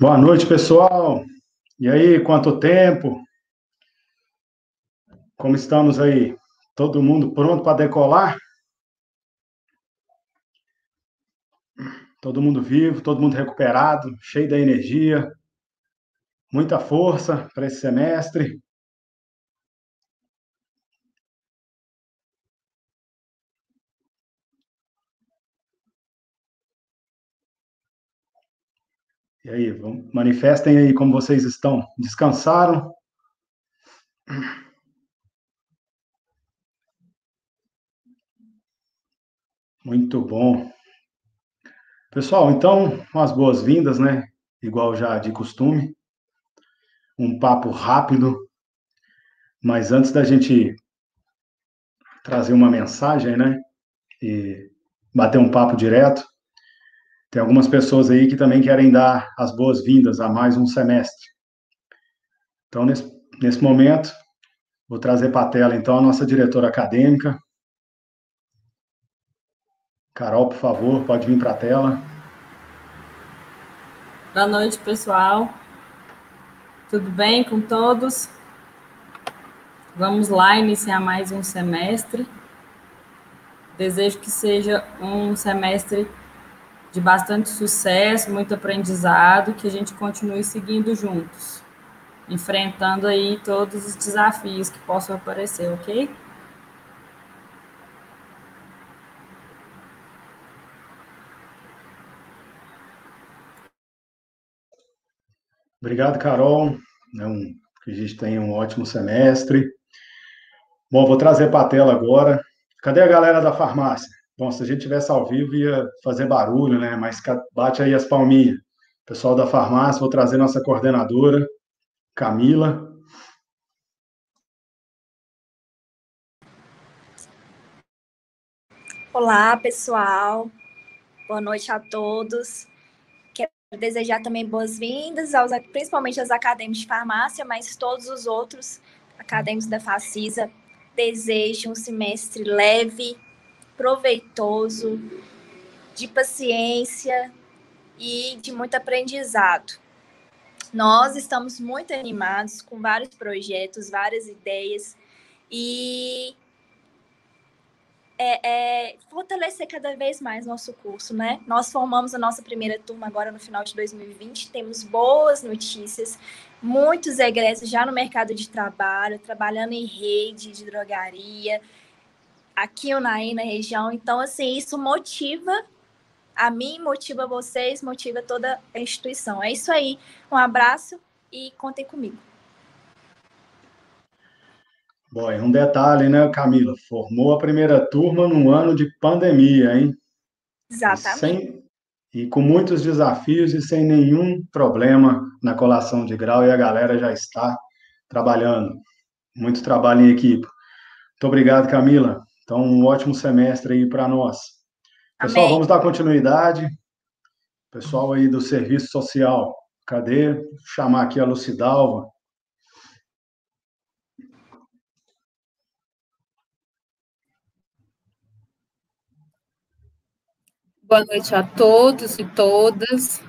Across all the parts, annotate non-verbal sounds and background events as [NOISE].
Boa noite, pessoal. E aí, quanto tempo? Como estamos aí? Todo mundo pronto para decolar? Todo mundo vivo, todo mundo recuperado, cheio da energia, muita força para esse semestre. E aí, manifestem aí como vocês estão. Descansaram? Muito bom. Pessoal, então, umas boas-vindas, né? Igual já de costume. Um papo rápido. Mas antes da gente trazer uma mensagem, né? E bater um papo direto, tem algumas pessoas aí que também querem dar as boas-vindas a mais um semestre. Então, nesse, nesse momento, vou trazer para a tela, então, a nossa diretora acadêmica. Carol, por favor, pode vir para a tela. Boa noite, pessoal. Tudo bem com todos? Vamos lá iniciar mais um semestre. Desejo que seja um semestre de bastante sucesso, muito aprendizado, que a gente continue seguindo juntos, enfrentando aí todos os desafios que possam aparecer, ok? Obrigado, Carol. É que a gente tenha um ótimo semestre. Bom, vou trazer para a tela agora. Cadê a galera da farmácia? Bom, se a gente tivesse ao vivo ia fazer barulho, né? Mas bate aí as palminhas. Pessoal da farmácia, vou trazer nossa coordenadora, Camila. Olá, pessoal. Boa noite a todos. Quero desejar também boas-vindas, aos, principalmente aos acadêmicos de farmácia, mas todos os outros acadêmicos da Facisa. Desejo um semestre leve, proveitoso, de paciência e de muito aprendizado. Nós estamos muito animados com vários projetos, várias ideias e é, é, fortalecer cada vez mais nosso curso, né? Nós formamos a nossa primeira turma agora no final de 2020, temos boas notícias, muitos egressos já no mercado de trabalho, trabalhando em rede de drogaria, aqui ou na, na região. Então, assim, isso motiva a mim, motiva vocês, motiva toda a instituição. É isso aí. Um abraço e contem comigo. Bom, e um detalhe, né, Camila? Formou a primeira turma num ano de pandemia, hein? Exatamente. Sem, e com muitos desafios e sem nenhum problema na colação de grau, e a galera já está trabalhando. Muito trabalho em equipe. Muito obrigado, Camila. Então, um ótimo semestre aí para nós. Pessoal, Amém. vamos dar continuidade. Pessoal aí do Serviço Social, cadê? Vou chamar aqui a Lucidalva. Boa noite a todos e todas,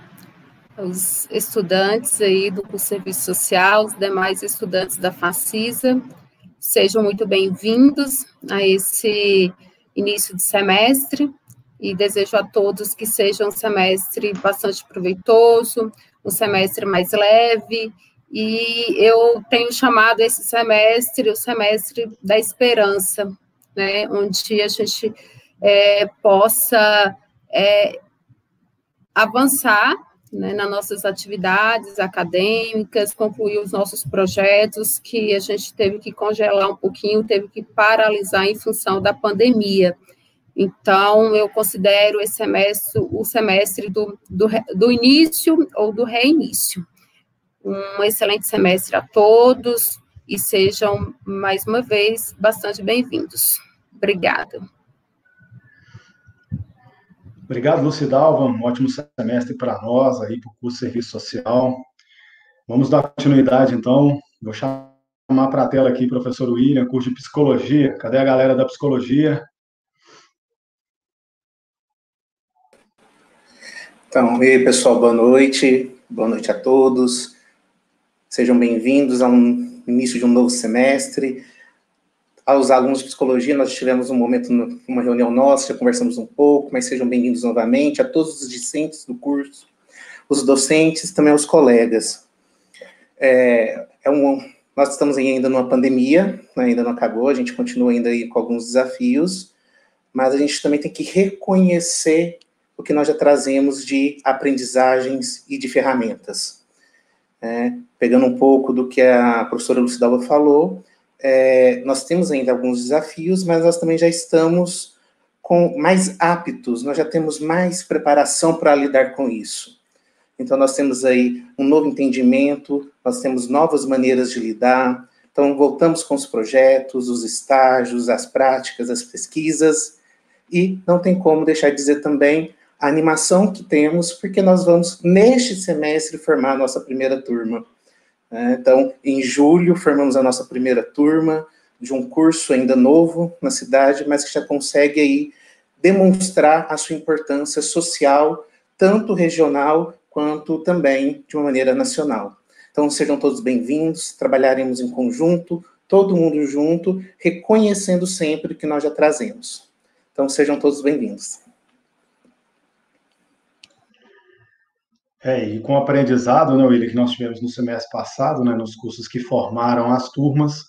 os estudantes aí do curso Serviço Social, os demais estudantes da FACISA. Sejam muito bem-vindos a esse início de semestre e desejo a todos que seja um semestre bastante proveitoso, um semestre mais leve, e eu tenho chamado esse semestre o semestre da esperança, né, onde a gente é, possa é, avançar né, nas nossas atividades acadêmicas, concluir os nossos projetos que a gente teve que congelar um pouquinho, teve que paralisar em função da pandemia. Então, eu considero esse semestre o semestre do, do, do início ou do reinício. Um excelente semestre a todos e sejam, mais uma vez, bastante bem-vindos. Obrigada. Obrigado, Lucidalva. Um ótimo semestre para nós aí, para o curso de Serviço Social. Vamos dar continuidade, então. Vou chamar para a tela aqui, professor William, curso de Psicologia. Cadê a galera da Psicologia? Então, e aí, pessoal, boa noite. Boa noite a todos. Sejam bem-vindos a um início de um novo semestre. Aos alunos de psicologia, nós tivemos um momento, uma reunião nossa, já conversamos um pouco, mas sejam bem-vindos novamente a todos os discentes do curso, os docentes, também aos colegas. É, é um, nós estamos ainda numa pandemia, né, ainda não acabou, a gente continua ainda com alguns desafios, mas a gente também tem que reconhecer o que nós já trazemos de aprendizagens e de ferramentas. É, pegando um pouco do que a professora Lucidalva falou, é, nós temos ainda alguns desafios, mas nós também já estamos com mais aptos, nós já temos mais preparação para lidar com isso. Então, nós temos aí um novo entendimento, nós temos novas maneiras de lidar. Então, voltamos com os projetos, os estágios, as práticas, as pesquisas. E não tem como deixar de dizer também a animação que temos, porque nós vamos, neste semestre, formar a nossa primeira turma. É, então, em julho, formamos a nossa primeira turma de um curso ainda novo na cidade, mas que já consegue aí demonstrar a sua importância social, tanto regional quanto também de uma maneira nacional. Então, sejam todos bem-vindos, trabalharemos em conjunto, todo mundo junto, reconhecendo sempre o que nós já trazemos. Então, sejam todos bem-vindos. É, e com o aprendizado, né, William, que nós tivemos no semestre passado, né, nos cursos que formaram as turmas,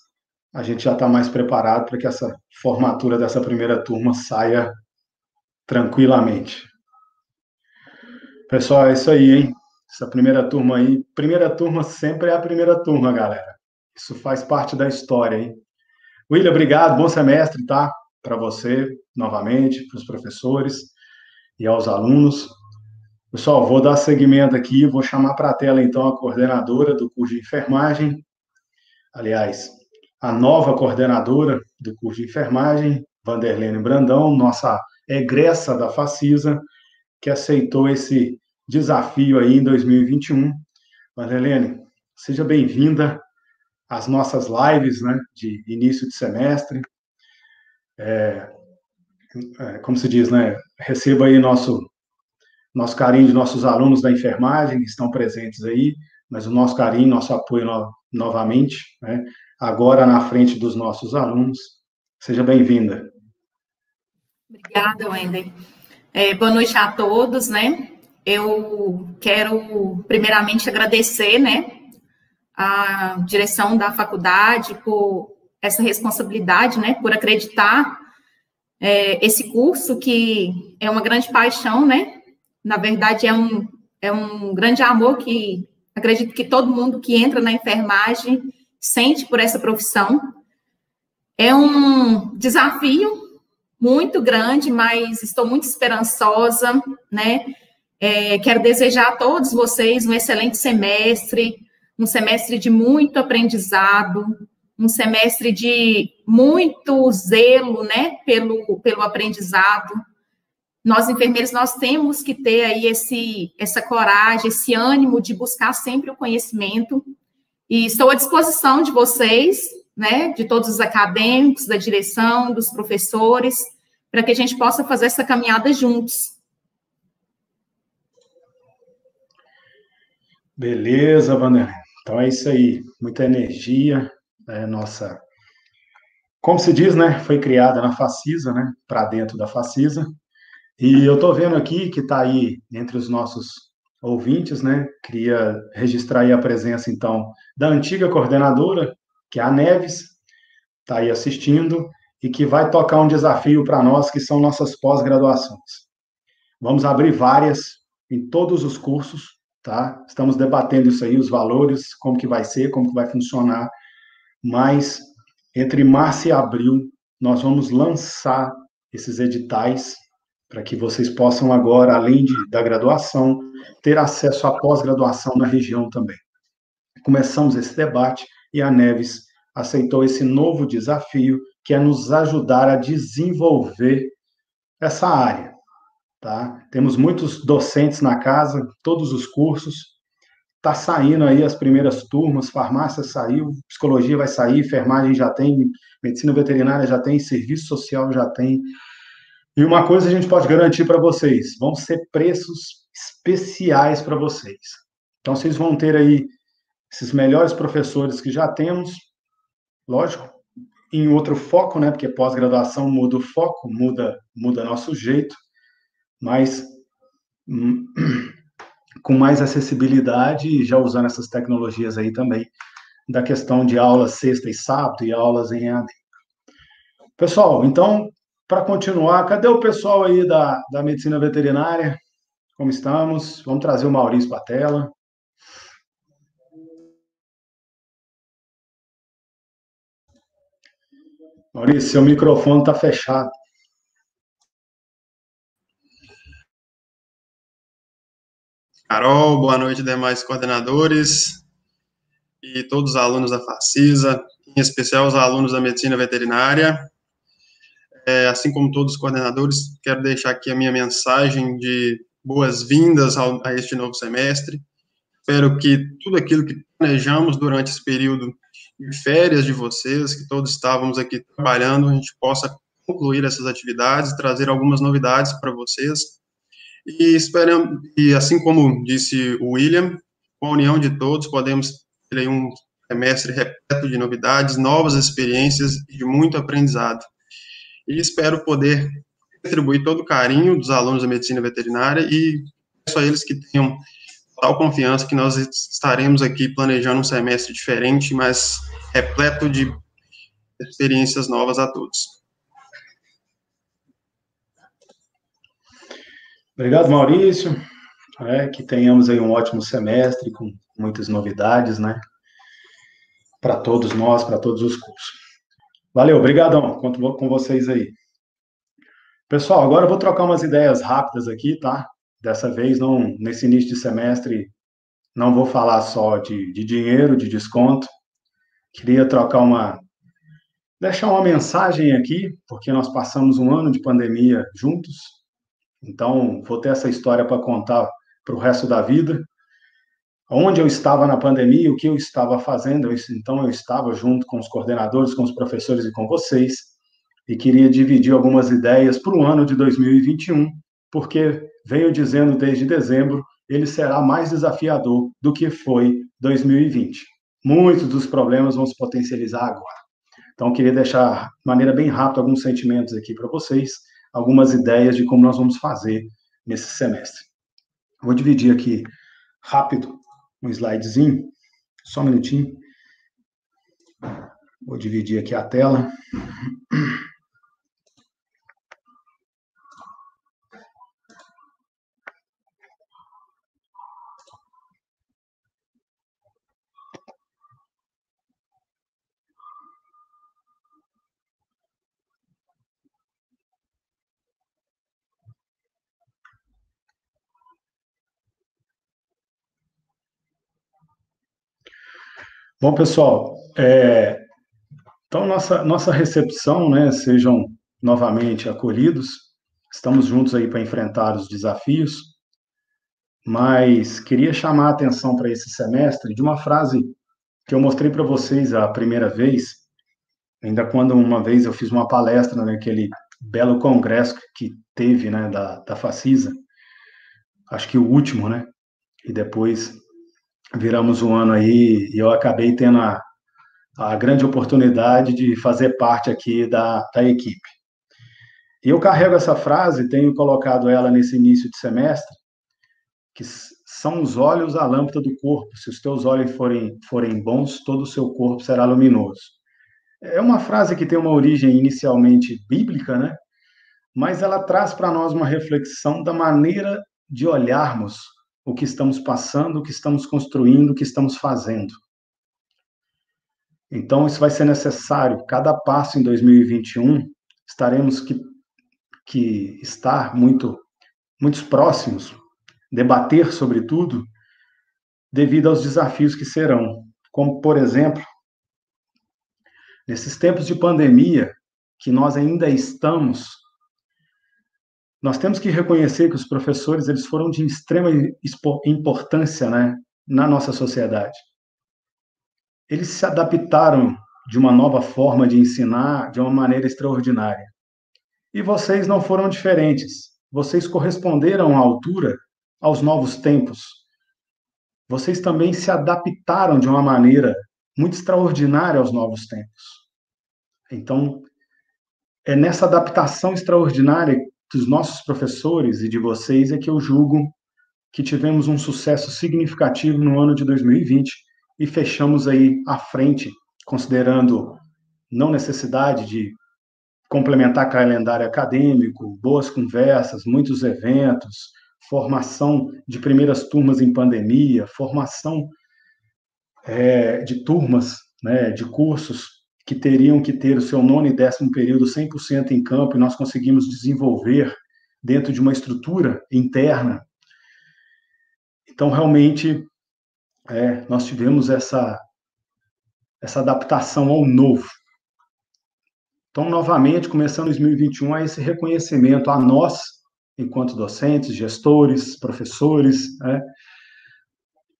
a gente já está mais preparado para que essa formatura dessa primeira turma saia tranquilamente. Pessoal, é isso aí, hein? Essa primeira turma aí. Primeira turma sempre é a primeira turma, galera. Isso faz parte da história, hein? William, obrigado. Bom semestre, tá? Para você, novamente, para os professores e aos alunos. Pessoal, vou dar seguimento aqui, vou chamar para a tela, então, a coordenadora do curso de enfermagem. Aliás, a nova coordenadora do curso de enfermagem, Vanderlene Brandão, nossa egressa da Facisa, que aceitou esse desafio aí em 2021. Marilene, seja bem-vinda às nossas lives né, de início de semestre. É, é, como se diz, né? Receba aí nosso, nosso carinho de nossos alunos da enfermagem que estão presentes aí, mas o nosso carinho, nosso apoio no, novamente, né, agora na frente dos nossos alunos. Seja bem-vinda. Obrigada, Wender. É, boa noite a todos, né? Eu quero primeiramente agradecer, né, a direção da faculdade por essa responsabilidade, né, por acreditar é, esse curso que é uma grande paixão, né? Na verdade é um é um grande amor que acredito que todo mundo que entra na enfermagem sente por essa profissão. É um desafio muito grande, mas estou muito esperançosa, né? É, quero desejar a todos vocês um excelente semestre, um semestre de muito aprendizado, um semestre de muito zelo, né, pelo, pelo aprendizado. Nós, enfermeiros, nós temos que ter aí esse, essa coragem, esse ânimo de buscar sempre o conhecimento. E estou à disposição de vocês, né, de todos os acadêmicos, da direção, dos professores, para que a gente possa fazer essa caminhada juntos. Beleza, Vanderlei. Então é isso aí. Muita energia. É nossa. Como se diz, né? Foi criada na Facisa, né? Para dentro da Facisa. E eu estou vendo aqui que está aí entre os nossos ouvintes, né? Queria registrar aí a presença, então, da antiga coordenadora, que é a Neves, está aí assistindo e que vai tocar um desafio para nós, que são nossas pós-graduações. Vamos abrir várias em todos os cursos, tá? Estamos debatendo isso aí, os valores, como que vai ser, como que vai funcionar, mas entre março e abril nós vamos lançar esses editais para que vocês possam agora, além de, da graduação, ter acesso à pós-graduação na região também. Começamos esse debate e a Neves aceitou esse novo desafio, que é nos ajudar a desenvolver essa área. Tá? Temos muitos docentes na casa, todos os cursos. Está saindo aí as primeiras turmas, farmácia saiu, psicologia vai sair, enfermagem já tem, medicina veterinária já tem, serviço social já tem. E uma coisa a gente pode garantir para vocês: vão ser preços especiais para vocês. Então, vocês vão ter aí esses melhores professores que já temos, lógico, em outro foco, né? Porque pós-graduação muda o foco, muda, muda nosso jeito, mas hum, [CLEARS THROAT] com mais acessibilidade e já usando essas tecnologias aí também, da questão de aulas sexta e sábado e aulas em EAD. Pessoal, então, para continuar, cadê o pessoal aí da, da medicina veterinária? Como estamos? Vamos trazer o Maurício para a tela. Maurício, seu microfone está fechado. Carol, boa noite, demais coordenadores e todos os alunos da FACISA, em especial os alunos da medicina veterinária. É, assim como todos os coordenadores, quero deixar aqui a minha mensagem de boas-vindas a este novo semestre. Espero que tudo aquilo que planejamos durante esse período de férias de vocês, que todos estávamos aqui trabalhando, a gente possa concluir essas atividades, trazer algumas novidades para vocês. E esperamos, e assim como disse o William, com a união de todos, podemos ter um semestre repleto de novidades, novas experiências e de muito aprendizado. E espero poder retribuir todo o carinho dos alunos da medicina veterinária e peço a eles que tenham total confiança que nós estaremos aqui planejando um semestre diferente, mas repleto de experiências novas a todos. Obrigado, Maurício. É, que tenhamos aí um ótimo semestre com muitas novidades, né? Para todos nós, para todos os cursos. Valeu, obrigadão. Conto com vocês aí. Pessoal, agora eu vou trocar umas ideias rápidas aqui, tá? Dessa vez, não, nesse início de semestre, não vou falar só de, de dinheiro, de desconto. Queria trocar uma. deixar uma mensagem aqui, porque nós passamos um ano de pandemia juntos. Então, vou ter essa história para contar para o resto da vida. Onde eu estava na pandemia, o que eu estava fazendo. Então, eu estava junto com os coordenadores, com os professores e com vocês e queria dividir algumas ideias para o ano de 2021, porque venho dizendo desde dezembro, ele será mais desafiador do que foi 2020. Muitos dos problemas vão se potencializar agora. Então, queria deixar de maneira bem rápida alguns sentimentos aqui para vocês, algumas ideias de como nós vamos fazer nesse semestre. Vou dividir aqui rápido um slidezinho, só um minutinho. Vou dividir aqui a tela. Bom, pessoal, é, então nossa, nossa recepção, né, sejam novamente acolhidos, estamos juntos aí para enfrentar os desafios, mas queria chamar a atenção para esse semestre de uma frase que eu mostrei para vocês a primeira vez, ainda quando uma vez eu fiz uma palestra naquele belo congresso que teve, né, da, da Facisa, acho que o último, né, e depois viramos um ano aí e eu acabei tendo a, a grande oportunidade de fazer parte aqui da, da equipe. E eu carrego essa frase, tenho colocado ela nesse início de semestre, que são os olhos a lâmpada do corpo. Se os teus olhos forem, forem bons, todo o seu corpo será luminoso. É uma frase que tem uma origem inicialmente bíblica, né? Mas ela traz para nós uma reflexão da maneira de olharmos o que estamos passando, o que estamos construindo, o que estamos fazendo. Então, isso vai ser necessário. Cada passo em 2021, estaremos que, que estar muito, muito próximos, debater sobre tudo, devido aos desafios que serão. Como, por exemplo, nesses tempos de pandemia, que nós ainda estamos nós temos que reconhecer que os professores eles foram de extrema importância né, na nossa sociedade. Eles se adaptaram de uma nova forma de ensinar de uma maneira extraordinária. E vocês não foram diferentes. Vocês corresponderam à altura aos novos tempos. vocês também se adaptaram de uma maneira muito extraordinária aos novos tempos. Então, é nessa adaptação extraordinária dos nossos professores e de vocês é que eu julgo que tivemos um sucesso significativo no ano de 2020 e fechamos aí à frente, considerando não necessidade de complementar calendário acadêmico, boas conversas, muitos eventos, formação de primeiras turmas em pandemia, formação é, de turmas, né, de cursos que teriam que ter o seu nono e décimo período 100% em campo, e nós conseguimos desenvolver dentro de uma estrutura interna. Então, realmente, é, nós tivemos essa, essa adaptação ao novo. Então, novamente, começando 2021, a esse reconhecimento a nós, enquanto docentes, gestores, professores, né?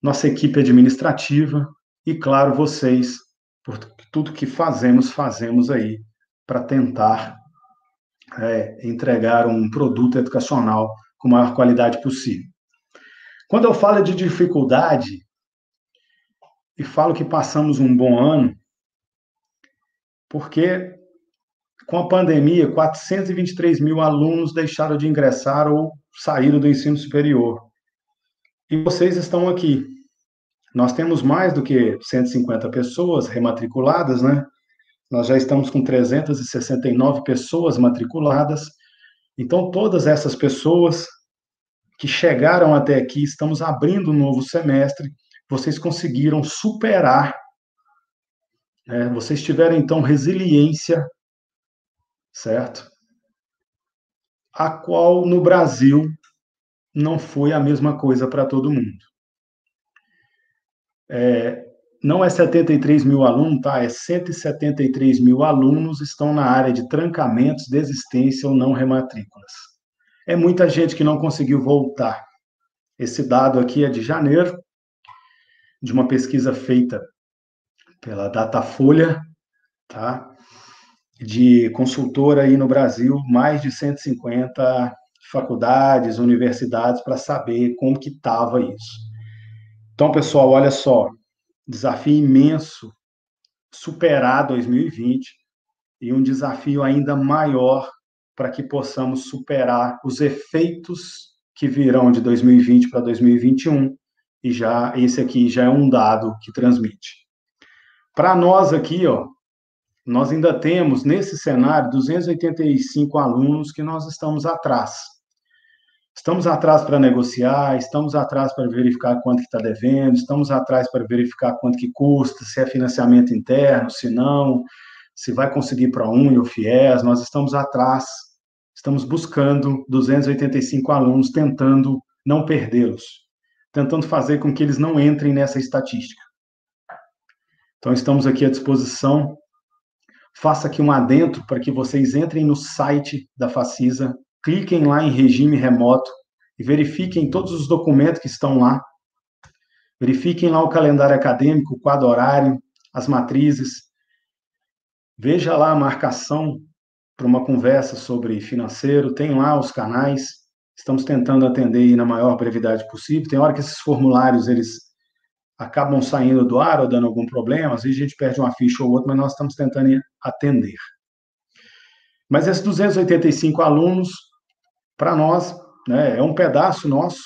nossa equipe administrativa e, claro, vocês, por tudo que fazemos, fazemos aí para tentar é, entregar um produto educacional com maior qualidade possível. Quando eu falo de dificuldade e falo que passamos um bom ano, porque com a pandemia, 423 mil alunos deixaram de ingressar ou saíram do ensino superior. E vocês estão aqui. Nós temos mais do que 150 pessoas rematriculadas, né? Nós já estamos com 369 pessoas matriculadas. Então, todas essas pessoas que chegaram até aqui, estamos abrindo um novo semestre, vocês conseguiram superar, né? vocês tiveram então resiliência certo? A qual no Brasil não foi a mesma coisa para todo mundo. É, não é 73 mil alunos, tá? É 173 mil alunos estão na área de trancamentos, desistência ou não rematrículas. É muita gente que não conseguiu voltar. Esse dado aqui é de janeiro, de uma pesquisa feita pela Datafolha, tá? de consultora aí no Brasil, mais de 150 faculdades, universidades, para saber como que estava isso. Então, pessoal, olha só, desafio imenso, superar 2020 e um desafio ainda maior para que possamos superar os efeitos que virão de 2020 para 2021 e já esse aqui já é um dado que transmite. Para nós aqui, ó, nós ainda temos, nesse cenário, 285 alunos que nós estamos atrás. Estamos atrás para negociar, estamos atrás para verificar quanto que está devendo, estamos atrás para verificar quanto que custa, se é financiamento interno, se não, se vai conseguir para um e o FIES, nós estamos atrás, estamos buscando 285 alunos, tentando não perdê-los, tentando fazer com que eles não entrem nessa estatística. Então, estamos aqui à disposição faça aqui um adentro para que vocês entrem no site da Facisa, cliquem lá em regime remoto e verifiquem todos os documentos que estão lá. Verifiquem lá o calendário acadêmico, o quadro horário, as matrizes. Veja lá a marcação para uma conversa sobre financeiro, tem lá os canais. Estamos tentando atender na maior brevidade possível. Tem hora que esses formulários eles acabam saindo do ar ou dando algum problema, às vezes a gente perde uma ficha ou outra, mas nós estamos tentando atender. Mas esses 285 alunos, para nós, né, é um pedaço nosso,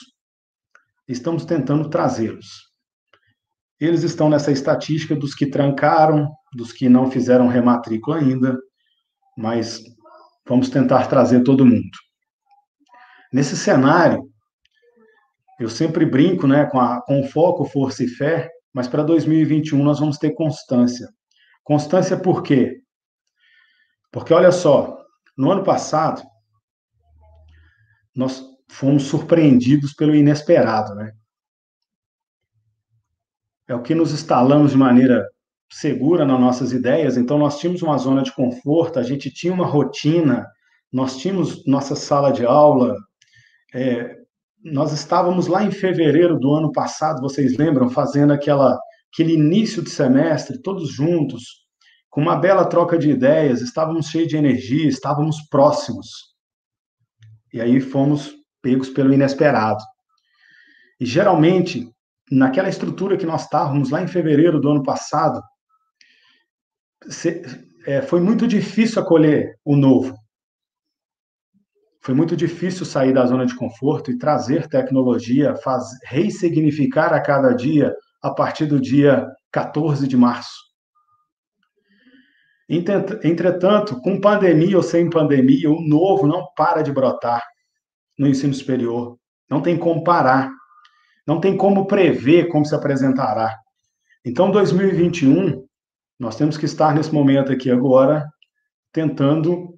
estamos tentando trazê-los. Eles estão nessa estatística dos que trancaram, dos que não fizeram rematrícula ainda, mas vamos tentar trazer todo mundo. Nesse cenário, eu sempre brinco né, com, a, com foco, força e fé, mas para 2021 nós vamos ter constância. Constância por quê? Porque olha só, no ano passado, nós fomos surpreendidos pelo inesperado, né? É o que nos instalamos de maneira segura nas nossas ideias, então nós tínhamos uma zona de conforto, a gente tinha uma rotina, nós tínhamos nossa sala de aula, é, nós estávamos lá em fevereiro do ano passado, vocês lembram, fazendo aquela, aquele início de semestre, todos juntos, com uma bela troca de ideias, estávamos cheios de energia, estávamos próximos. E aí fomos pegos pelo inesperado. E geralmente, naquela estrutura que nós estávamos lá em fevereiro do ano passado, é, foi muito difícil acolher o novo. Foi muito difícil sair da zona de conforto e trazer tecnologia, faz, ressignificar a cada dia a partir do dia 14 de março. Entretanto, com pandemia ou sem pandemia, o novo não para de brotar no ensino superior. Não tem como parar. Não tem como prever como se apresentará. Então, 2021, nós temos que estar nesse momento aqui agora, tentando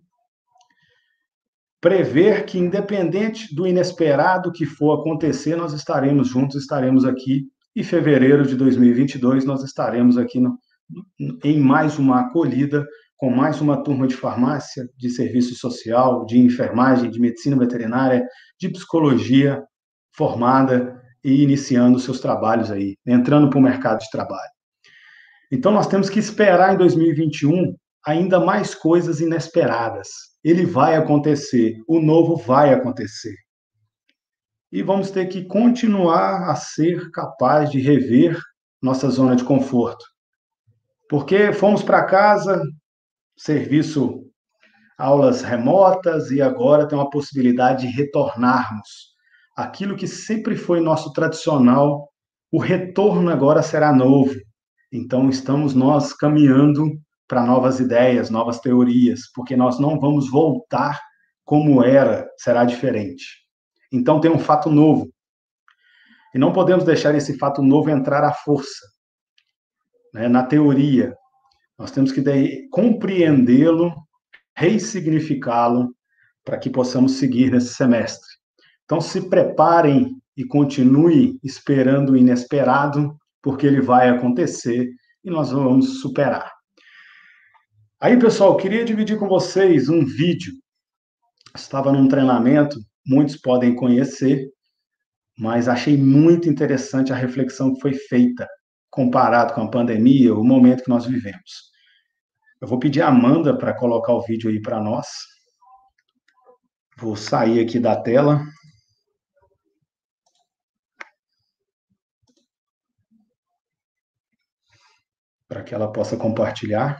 prever que, independente do inesperado que for acontecer, nós estaremos juntos, estaremos aqui. E fevereiro de 2022, nós estaremos aqui no, em mais uma acolhida com mais uma turma de farmácia, de serviço social, de enfermagem, de medicina veterinária, de psicologia formada e iniciando seus trabalhos aí, entrando para o mercado de trabalho. Então nós temos que esperar em 2021 ainda mais coisas inesperadas. Ele vai acontecer, o novo vai acontecer. E vamos ter que continuar a ser capaz de rever nossa zona de conforto. Porque fomos para casa, serviço aulas remotas e agora tem uma possibilidade de retornarmos. Aquilo que sempre foi nosso tradicional, o retorno agora será novo. Então estamos nós caminhando para novas ideias, novas teorias, porque nós não vamos voltar como era, será diferente. Então tem um fato novo. E não podemos deixar esse fato novo entrar à força né, na teoria. Nós temos que compreendê-lo, ressignificá-lo, para que possamos seguir nesse semestre. Então, se preparem e continue esperando o inesperado, porque ele vai acontecer e nós vamos superar. Aí, pessoal, queria dividir com vocês um vídeo. Estava num treinamento, muitos podem conhecer, mas achei muito interessante a reflexão que foi feita comparado com a pandemia, o momento que nós vivemos. Eu vou pedir a Amanda para colocar o vídeo aí para nós. Vou sair aqui da tela. Para que ela possa compartilhar.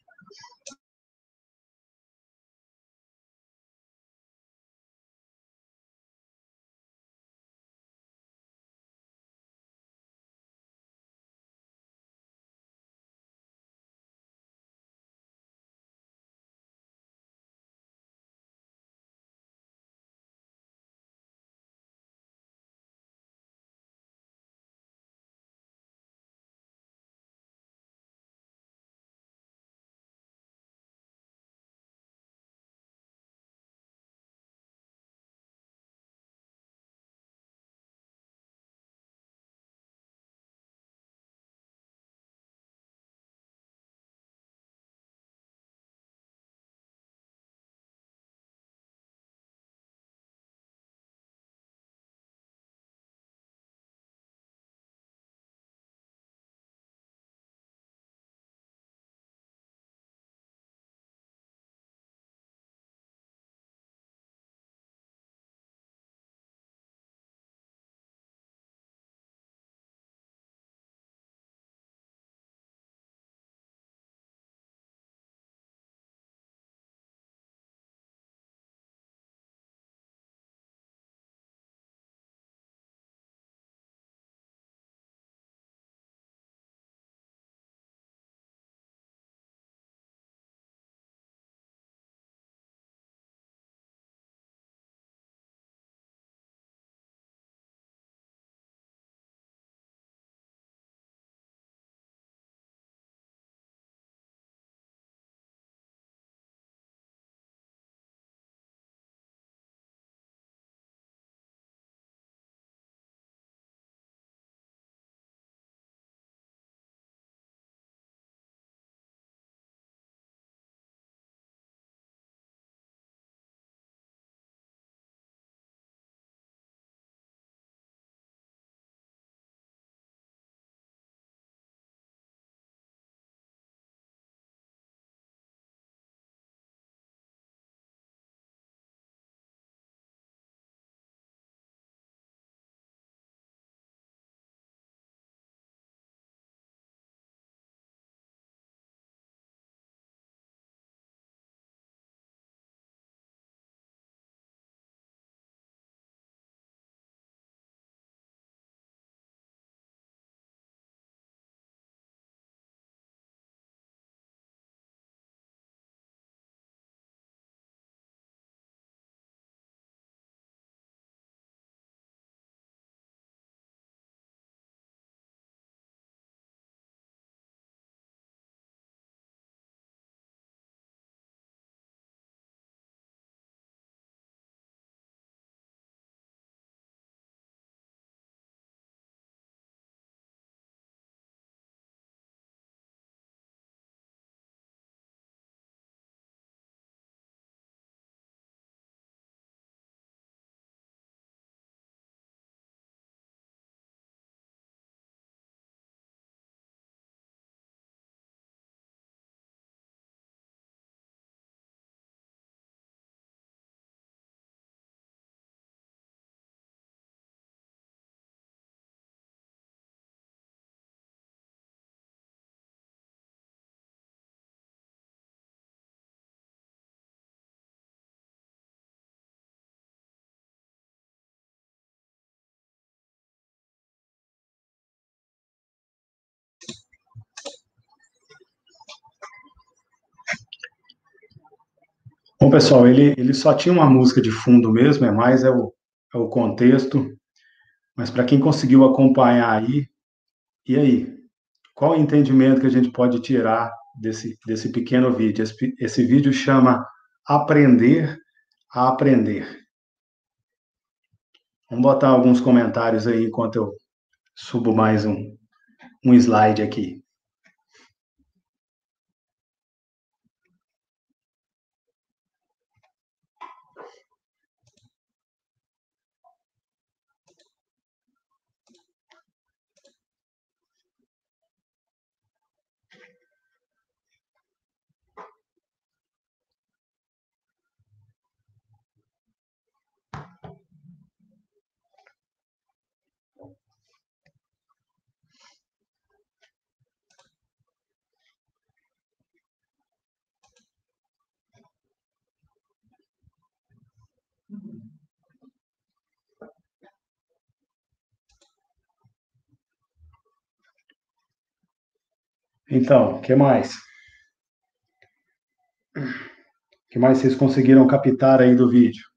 Bom, pessoal, ele, ele só tinha uma música de fundo mesmo, é mais é o, é o contexto. Mas para quem conseguiu acompanhar aí, e aí? Qual o entendimento que a gente pode tirar desse, desse pequeno vídeo? Esse, esse vídeo chama Aprender a Aprender. Vamos botar alguns comentários aí enquanto eu subo mais um, um slide aqui. Então, o que mais? O que mais vocês conseguiram captar aí do vídeo?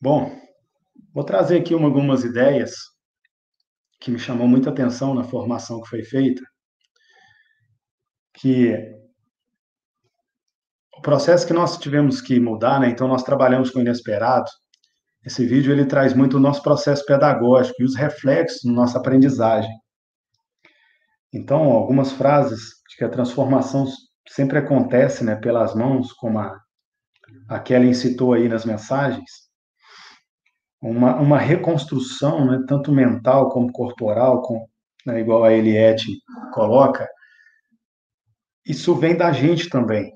Bom, vou trazer aqui uma, algumas ideias que me chamou muita atenção na formação que foi feita, que o processo que nós tivemos que mudar, né? Então nós trabalhamos com o inesperado. Esse vídeo ele traz muito o nosso processo pedagógico e os reflexos na nossa aprendizagem. Então, algumas frases de que a transformação sempre acontece, né, pelas mãos, como a, a Kelly citou aí nas mensagens, uma, uma reconstrução, né, tanto mental como corporal, com, né, igual a Eliette coloca, isso vem da gente também.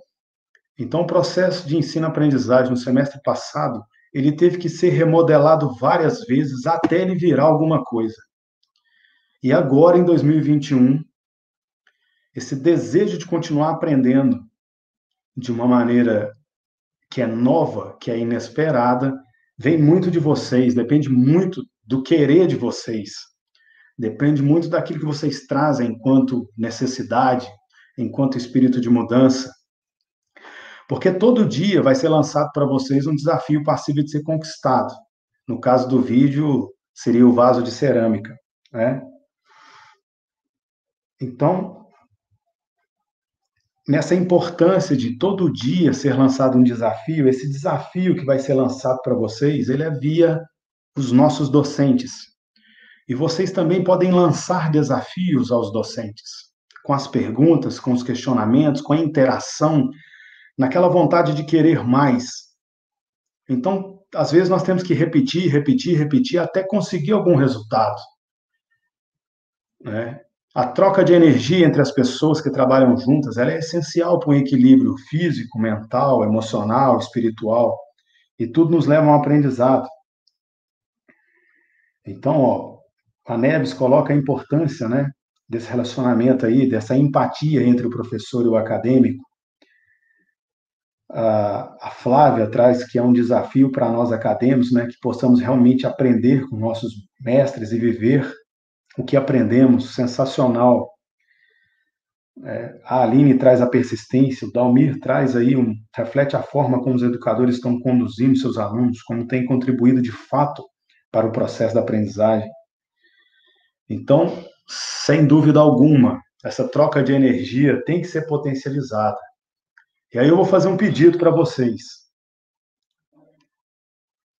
Então, o processo de ensino-aprendizagem no semestre passado, ele teve que ser remodelado várias vezes até ele virar alguma coisa. E agora, em 2021, esse desejo de continuar aprendendo de uma maneira que é nova, que é inesperada, vem muito de vocês, depende muito do querer de vocês. Depende muito daquilo que vocês trazem enquanto necessidade, enquanto espírito de mudança. Porque todo dia vai ser lançado para vocês um desafio passível de ser conquistado. No caso do vídeo, seria o vaso de cerâmica, né? Então, nessa importância de todo dia ser lançado um desafio, esse desafio que vai ser lançado para vocês, ele é via os nossos docentes. E vocês também podem lançar desafios aos docentes, com as perguntas, com os questionamentos, com a interação, naquela vontade de querer mais. Então, às vezes nós temos que repetir, repetir, repetir até conseguir algum resultado. Né? A troca de energia entre as pessoas que trabalham juntas é essencial para um equilíbrio físico, mental, emocional, espiritual. E tudo nos leva a um aprendizado. Então, ó, a Neves coloca a importância né, desse relacionamento aí, dessa empatia entre o professor e o acadêmico. A, a Flávia traz que é um desafio para nós acadêmicos, né, que possamos realmente aprender com nossos mestres e viver o que aprendemos, sensacional. É, a Aline traz a persistência, o Dalmir traz aí um reflete a forma como os educadores estão conduzindo seus alunos, como tem contribuído de fato para o processo da aprendizagem. Então, sem dúvida alguma, essa troca de energia tem que ser potencializada. E aí eu vou fazer um pedido para vocês.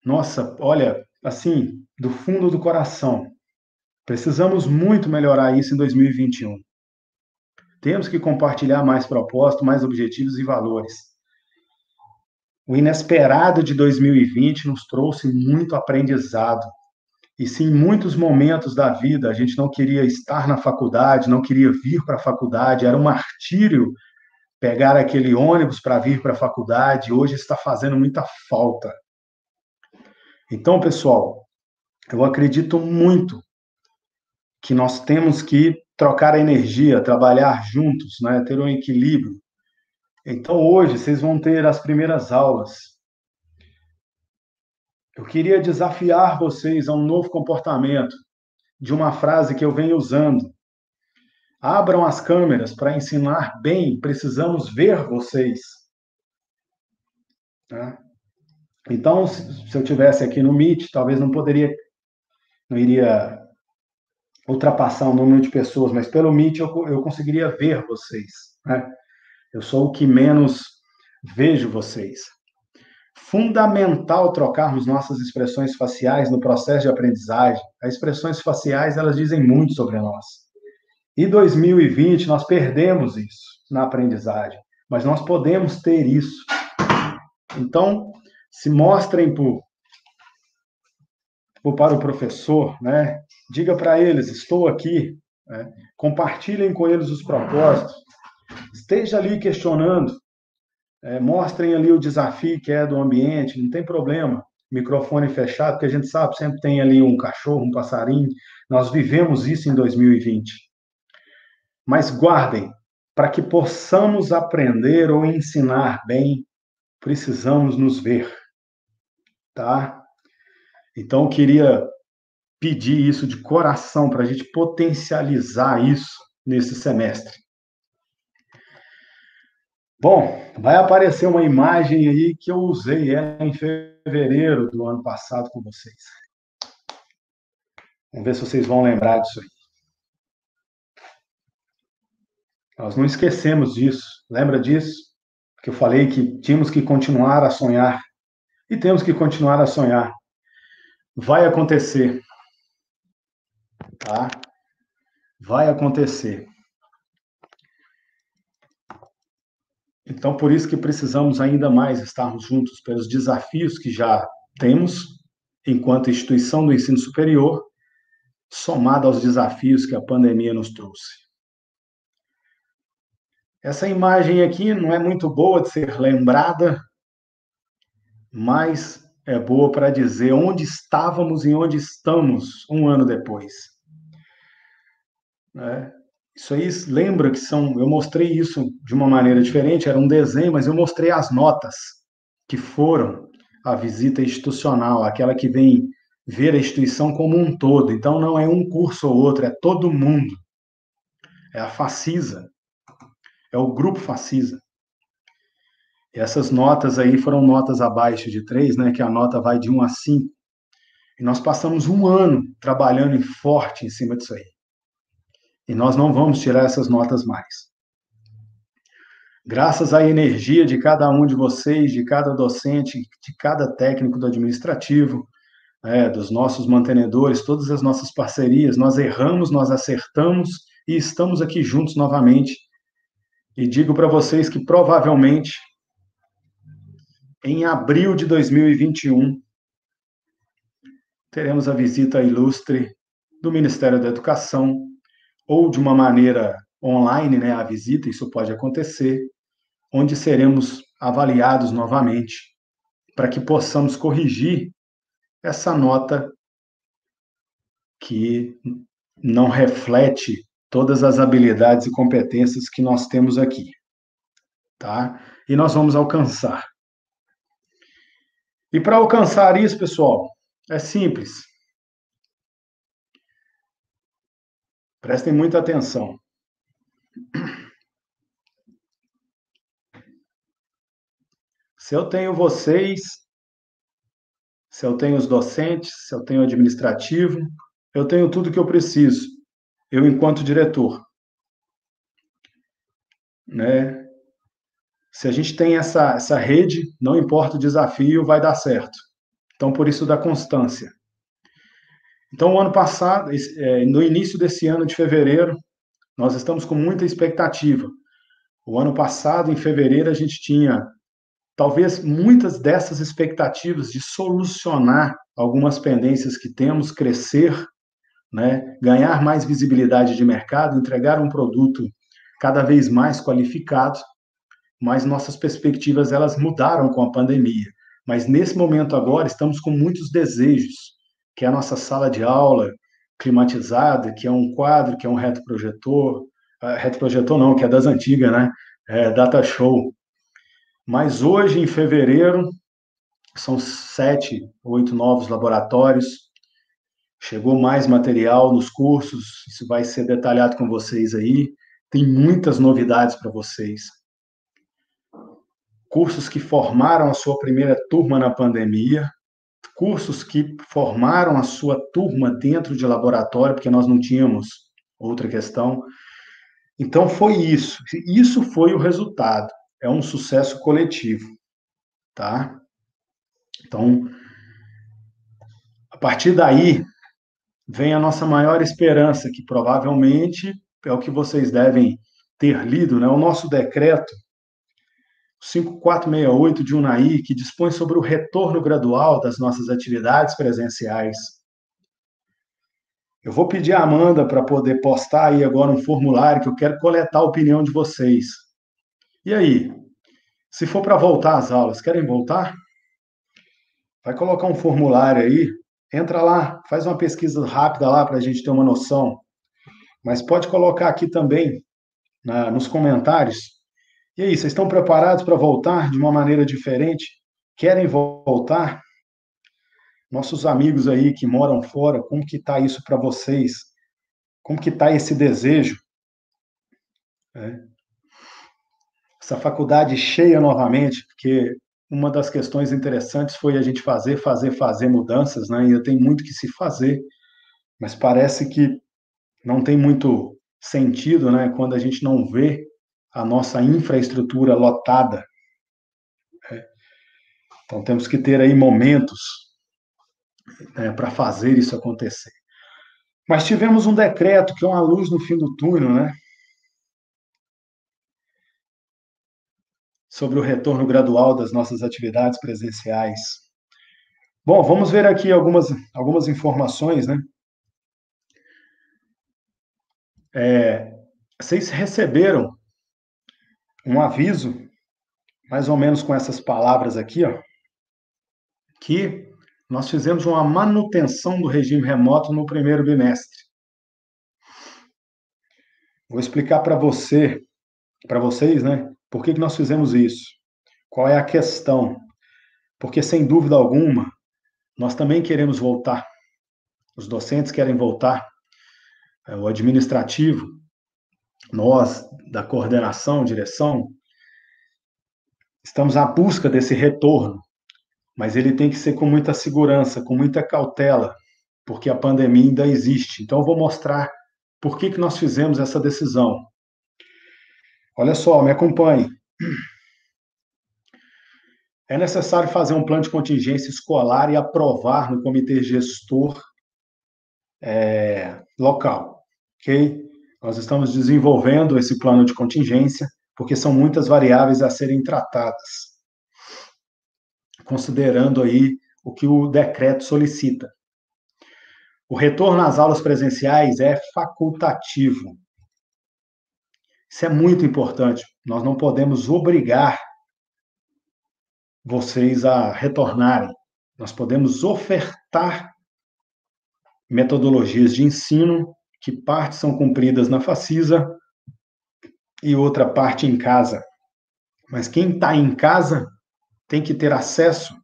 Nossa, olha, assim, do fundo do coração, Precisamos muito melhorar isso em 2021. Temos que compartilhar mais propósitos, mais objetivos e valores. O inesperado de 2020 nos trouxe muito aprendizado. E se em muitos momentos da vida a gente não queria estar na faculdade, não queria vir para a faculdade, era um martírio pegar aquele ônibus para vir para a faculdade, hoje está fazendo muita falta. Então, pessoal, eu acredito muito que nós temos que trocar a energia, trabalhar juntos, né, ter um equilíbrio. Então, hoje, vocês vão ter as primeiras aulas. Eu queria desafiar vocês a um novo comportamento, de uma frase que eu venho usando. Abram as câmeras para ensinar bem, precisamos ver vocês. Tá? Então, se eu tivesse aqui no Meet, talvez não poderia, não iria ultrapassar o número de pessoas, mas pelo Meet eu, eu conseguiria ver vocês. Né? Eu sou o que menos vejo vocês. Fundamental trocarmos nossas expressões faciais no processo de aprendizagem. As expressões faciais, elas dizem muito sobre nós. E 2020 nós perdemos isso na aprendizagem, mas nós podemos ter isso. Então, se mostrem por ou para o professor, né? Diga para eles: estou aqui. Né? Compartilhem com eles os propósitos. Esteja ali questionando. É, mostrem ali o desafio que é do ambiente, não tem problema. Microfone fechado, porque a gente sabe, sempre tem ali um cachorro, um passarinho. Nós vivemos isso em 2020. Mas guardem, para que possamos aprender ou ensinar bem, precisamos nos ver. Tá? Então, eu queria pedir isso de coração para a gente potencializar isso nesse semestre. Bom, vai aparecer uma imagem aí que eu usei em fevereiro do ano passado com vocês. Vamos ver se vocês vão lembrar disso aí. Nós não esquecemos disso. Lembra disso? Que eu falei que tínhamos que continuar a sonhar. E temos que continuar a sonhar. Vai acontecer. Tá? Vai acontecer. Então, por isso que precisamos ainda mais estarmos juntos pelos desafios que já temos enquanto instituição do ensino superior, somado aos desafios que a pandemia nos trouxe. Essa imagem aqui não é muito boa de ser lembrada, mas é boa para dizer onde estávamos e onde estamos um ano depois. É, isso aí lembra que são. Eu mostrei isso de uma maneira diferente, era um desenho, mas eu mostrei as notas que foram a visita institucional, aquela que vem ver a instituição como um todo. Então não é um curso ou outro, é todo mundo. É a Facisa. É o grupo Facisa. E essas notas aí foram notas abaixo de 3, né, que a nota vai de 1 a 5. E nós passamos um ano trabalhando forte em cima disso aí. E nós não vamos tirar essas notas mais. Graças à energia de cada um de vocês, de cada docente, de cada técnico do administrativo, é, dos nossos mantenedores, todas as nossas parcerias, nós erramos, nós acertamos e estamos aqui juntos novamente. E digo para vocês que provavelmente em abril de 2021 teremos a visita ilustre do Ministério da Educação ou de uma maneira online, né, a visita, isso pode acontecer, onde seremos avaliados novamente para que possamos corrigir essa nota que não reflete todas as habilidades e competências que nós temos aqui, tá? E nós vamos alcançar. E para alcançar isso, pessoal, é simples. Prestem muita atenção. Se eu tenho vocês, se eu tenho os docentes, se eu tenho o administrativo, eu tenho tudo que eu preciso, eu enquanto diretor. Né? Se a gente tem essa, essa rede, não importa o desafio, vai dar certo. Então, por isso da constância. Então, o ano passado, é, no início desse ano de fevereiro, nós estamos com muita expectativa. O ano passado, em fevereiro, a gente tinha talvez muitas dessas expectativas de solucionar algumas pendências que temos, crescer, né, ganhar mais visibilidade de mercado, entregar um produto cada vez mais qualificado, mas nossas perspectivas elas mudaram com a pandemia. Mas nesse momento agora estamos com muitos desejos que é a nossa sala de aula climatizada, que é um quadro, que é um retroprojetor, uh, retroprojetor não, que é das antigas, né? É, data show. Mas hoje, em fevereiro, são sete, oito novos laboratórios. Chegou mais material nos cursos, isso vai ser detalhado com vocês aí. Tem muitas novidades para vocês. Cursos que formaram a sua primeira turma na pandemia, cursos que formaram a sua turma dentro de laboratório, porque nós não tínhamos outra questão. Então, foi isso. Isso foi o resultado. É um sucesso coletivo, tá? Então, a partir daí, vem a nossa maior esperança, que provavelmente é o que vocês devem ter lido, né? O nosso decreto 5468 de Unai, que dispõe sobre o retorno gradual das nossas atividades presenciais. Eu vou pedir a Amanda para poder postar aí agora um formulário que eu quero coletar a opinião de vocês. E aí? Se for para voltar às aulas, querem voltar? Vai colocar um formulário aí, entra lá, faz uma pesquisa rápida lá para a gente ter uma noção. Mas pode colocar aqui também, na, nos comentários. E aí, vocês estão preparados para voltar de uma maneira diferente? Querem voltar? Nossos amigos aí que moram fora, como que está isso para vocês? Como que está esse desejo? É. Essa faculdade cheia novamente, porque uma das questões interessantes foi a gente fazer, fazer, fazer mudanças, né? E tenho muito que se fazer, mas parece que não tem muito sentido, né? Quando a gente não vê a nossa infraestrutura lotada. Né? Então temos que ter aí momentos né, para fazer isso acontecer. Mas tivemos um decreto que é uma luz no fim do túnel, né? sobre o retorno gradual das nossas atividades presenciais. Bom, vamos ver aqui algumas, algumas informações, né? É, vocês receberam um aviso, mais ou menos com essas palavras aqui, ó, que nós fizemos uma manutenção do regime remoto no primeiro bimestre. Vou explicar para você, para vocês, né, por que, que nós fizemos isso? Qual é a questão? Porque, sem dúvida alguma, nós também queremos voltar. Os docentes querem voltar. É, o administrativo, nós, da coordenação, direção, estamos à busca desse retorno, mas ele tem que ser com muita segurança, com muita cautela, porque a pandemia ainda existe. Então, eu vou mostrar por que, que nós fizemos essa decisão. Olha só, me acompanhe. É necessário fazer um plano de contingência escolar e aprovar no comitê gestor é, local, ok? Nós estamos desenvolvendo esse plano de contingência, porque são muitas variáveis a serem tratadas, considerando aí o que o decreto solicita. O retorno às aulas presenciais é facultativo, isso é muito importante. Nós não podemos obrigar vocês a retornarem. Nós podemos ofertar metodologias de ensino que parte são cumpridas na Facisa e outra parte em casa. Mas quem está em casa tem que ter acesso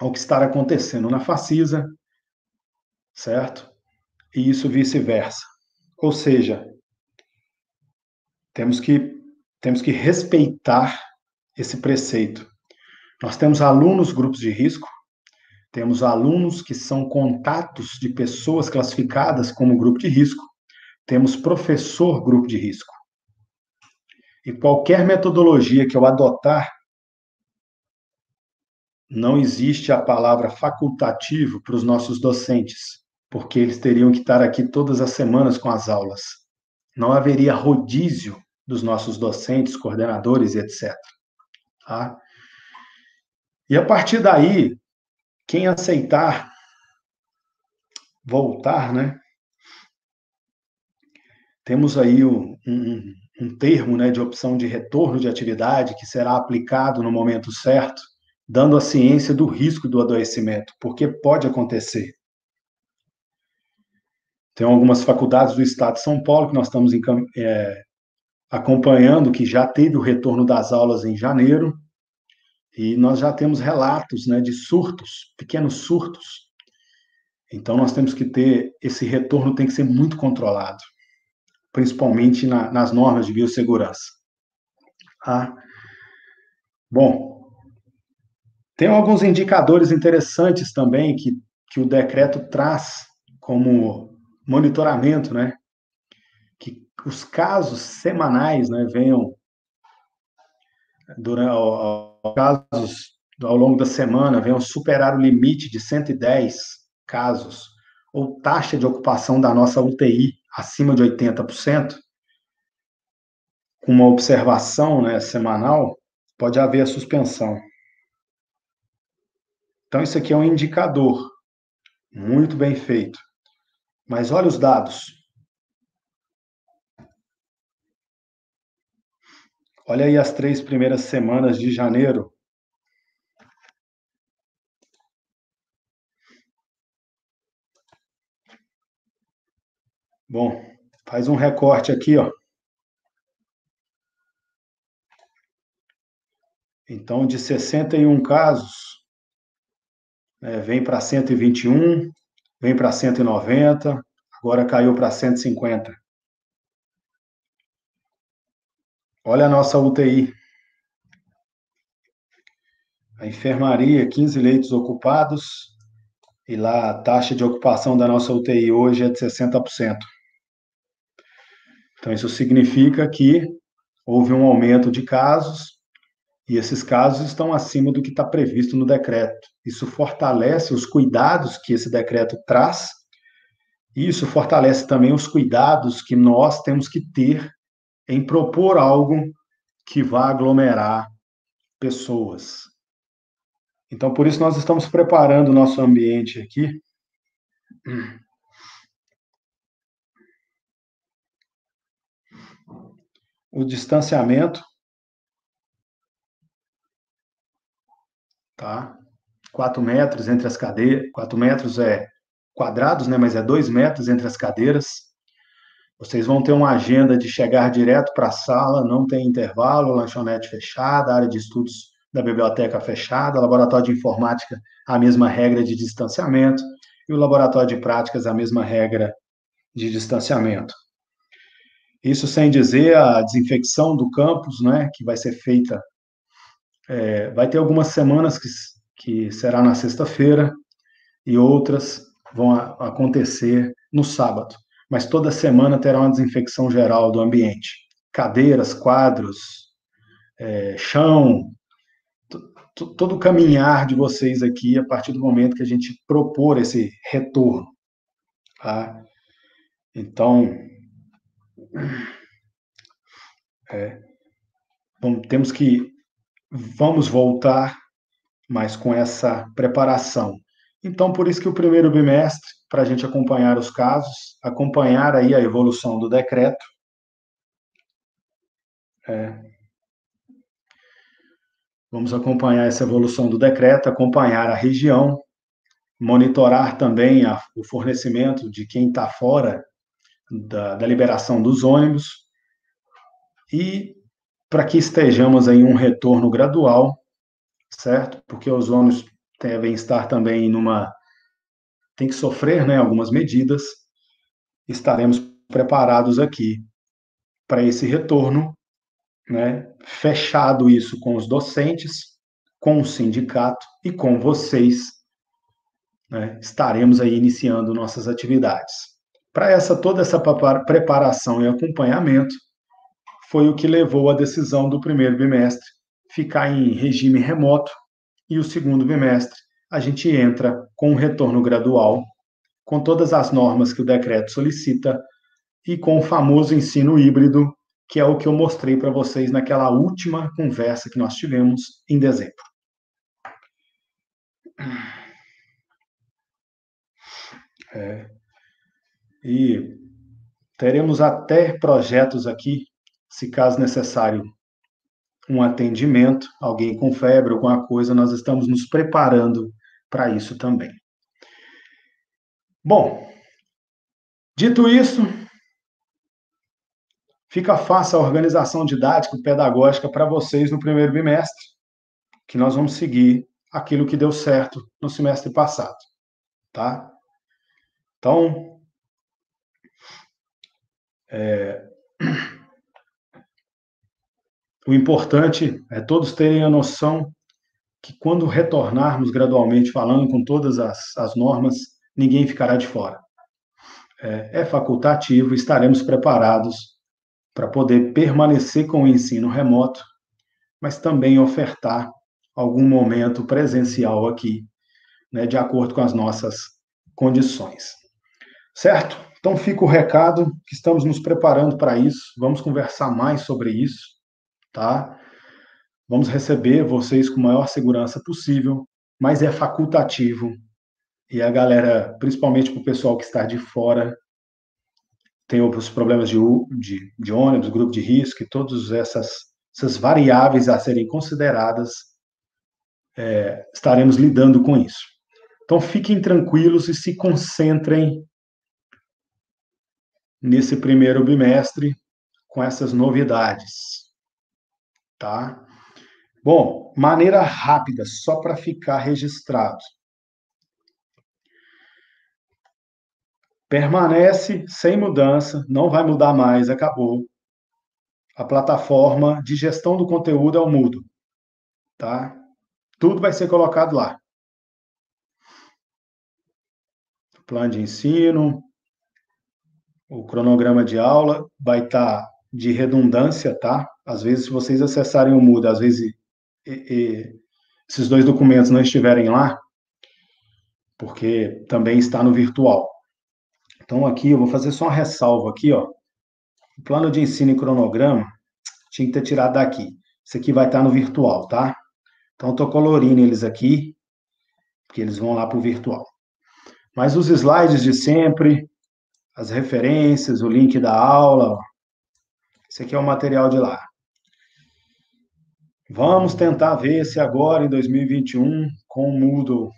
ao que está acontecendo na Facisa, certo? E isso vice-versa. Ou seja, temos que, temos que respeitar esse preceito. Nós temos alunos grupos de risco, temos alunos que são contatos de pessoas classificadas como grupo de risco, temos professor grupo de risco. E qualquer metodologia que eu adotar, não existe a palavra facultativo para os nossos docentes, porque eles teriam que estar aqui todas as semanas com as aulas não haveria rodízio dos nossos docentes, coordenadores e etc. Tá? E a partir daí, quem aceitar voltar, né? Temos aí um, um, um termo né, de opção de retorno de atividade que será aplicado no momento certo, dando a ciência do risco do adoecimento, porque pode acontecer. Tem algumas faculdades do estado de São Paulo que nós estamos é, acompanhando, que já teve o retorno das aulas em janeiro, e nós já temos relatos né, de surtos, pequenos surtos. Então, nós temos que ter, esse retorno tem que ser muito controlado, principalmente na, nas normas de biossegurança. Ah, bom, tem alguns indicadores interessantes também que, que o decreto traz como monitoramento, né? Que os casos semanais, né, venham durante os casos ao longo da semana venham superar o limite de 110 casos ou taxa de ocupação da nossa UTI acima de 80%, com uma observação né, semanal, pode haver a suspensão. Então, isso aqui é um indicador muito bem feito. Mas olha os dados. Olha aí as três primeiras semanas de janeiro. Bom, faz um recorte aqui, ó. Então, de 61 casos, né, vem para 121, vem para 190, agora caiu para 150. Olha a nossa UTI. A enfermaria, 15 leitos ocupados, e lá a taxa de ocupação da nossa UTI hoje é de 60%. Então, isso significa que houve um aumento de casos, e esses casos estão acima do que está previsto no decreto. Isso fortalece os cuidados que esse decreto traz, e isso fortalece também os cuidados que nós temos que ter em propor algo que vá aglomerar pessoas. Então, por isso, nós estamos preparando o nosso ambiente aqui. O distanciamento. Tá? Quatro metros entre as cadeiras. Quatro metros é quadrados, né? Mas é dois metros entre as cadeiras. Vocês vão ter uma agenda de chegar direto para a sala, não tem intervalo, lanchonete fechada, área de estudos da biblioteca fechada, laboratório de informática, a mesma regra de distanciamento, e o laboratório de práticas, a mesma regra de distanciamento. Isso sem dizer a desinfecção do campus, né, que vai ser feita, é, vai ter algumas semanas que, que será na sexta-feira, e outras vão a, acontecer no sábado mas toda semana terá uma desinfecção geral do ambiente. Cadeiras, quadros, é, chão, todo o caminhar de vocês aqui a partir do momento que a gente propor esse retorno. Tá? Então, é, vamos, temos que vamos voltar, mas com essa preparação. Então, por isso que o primeiro bimestre, para a gente acompanhar os casos, acompanhar aí a evolução do decreto. É, vamos acompanhar essa evolução do decreto, acompanhar a região, monitorar também a, o fornecimento de quem está fora da, da liberação dos ônibus e para que estejamos em um retorno gradual, certo? Porque os ônibus devem estar também numa. Tem que sofrer né, algumas medidas. Estaremos preparados aqui para esse retorno, né, fechado isso com os docentes, com o sindicato e com vocês. Né, estaremos aí iniciando nossas atividades. Para essa toda essa preparação e acompanhamento, foi o que levou à decisão do primeiro bimestre ficar em regime remoto e o segundo bimestre a gente entra com um retorno gradual, com todas as normas que o decreto solicita e com o famoso ensino híbrido, que é o que eu mostrei para vocês naquela última conversa que nós tivemos em dezembro. É. E teremos até projetos aqui, se caso necessário, um atendimento, alguém com febre, alguma coisa, nós estamos nos preparando para isso também. Bom, dito isso, fica fácil a organização didática e pedagógica para vocês no primeiro bimestre, que nós vamos seguir aquilo que deu certo no semestre passado, tá? Então, é, o importante é todos terem a noção que quando retornarmos gradualmente falando com todas as, as normas, ninguém ficará de fora. É, é facultativo, estaremos preparados para poder permanecer com o ensino remoto, mas também ofertar algum momento presencial aqui, né, de acordo com as nossas condições. Certo? Então fica o recado que estamos nos preparando para isso, vamos conversar mais sobre isso tá? Vamos receber vocês com a maior segurança possível, mas é facultativo. E a galera, principalmente para o pessoal que está de fora, tem os problemas de, de, de ônibus, grupo de risco e todas essas essas variáveis a serem consideradas, é, estaremos lidando com isso. Então, fiquem tranquilos e se concentrem nesse primeiro bimestre com essas novidades. Tá? Bom, maneira rápida, só para ficar registrado. Permanece sem mudança, não vai mudar mais, acabou. A plataforma de gestão do conteúdo é o Mudo, tá? Tudo vai ser colocado lá. Plano de ensino, o cronograma de aula vai estar tá de redundância, tá? Às vezes, se vocês acessarem o Mudo, às vezes e, esses dois documentos não estiverem lá, porque também está no virtual. Então, aqui, eu vou fazer só uma ressalva aqui, ó. O plano de ensino e cronograma tinha que ter tirado daqui. Isso aqui vai estar no virtual, tá? Então, estou colorindo eles aqui, porque eles vão lá para o virtual. Mas os slides de sempre, as referências, o link da aula, esse aqui é o material de lá. Vamos tentar ver se agora, em 2021, com o Moodle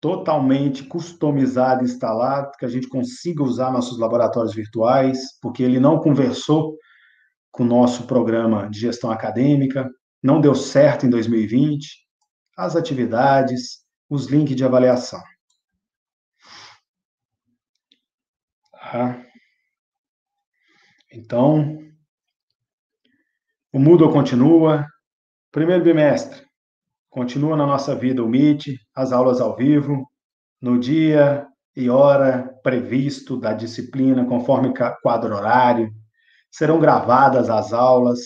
totalmente customizado, instalado, que a gente consiga usar nossos laboratórios virtuais, porque ele não conversou com o nosso programa de gestão acadêmica, não deu certo em 2020, as atividades, os links de avaliação. Tá? Então, o Moodle continua, Primeiro bimestre, continua na nossa vida o Meet, as aulas ao vivo, no dia e hora previsto da disciplina, conforme quadro horário. Serão gravadas as aulas,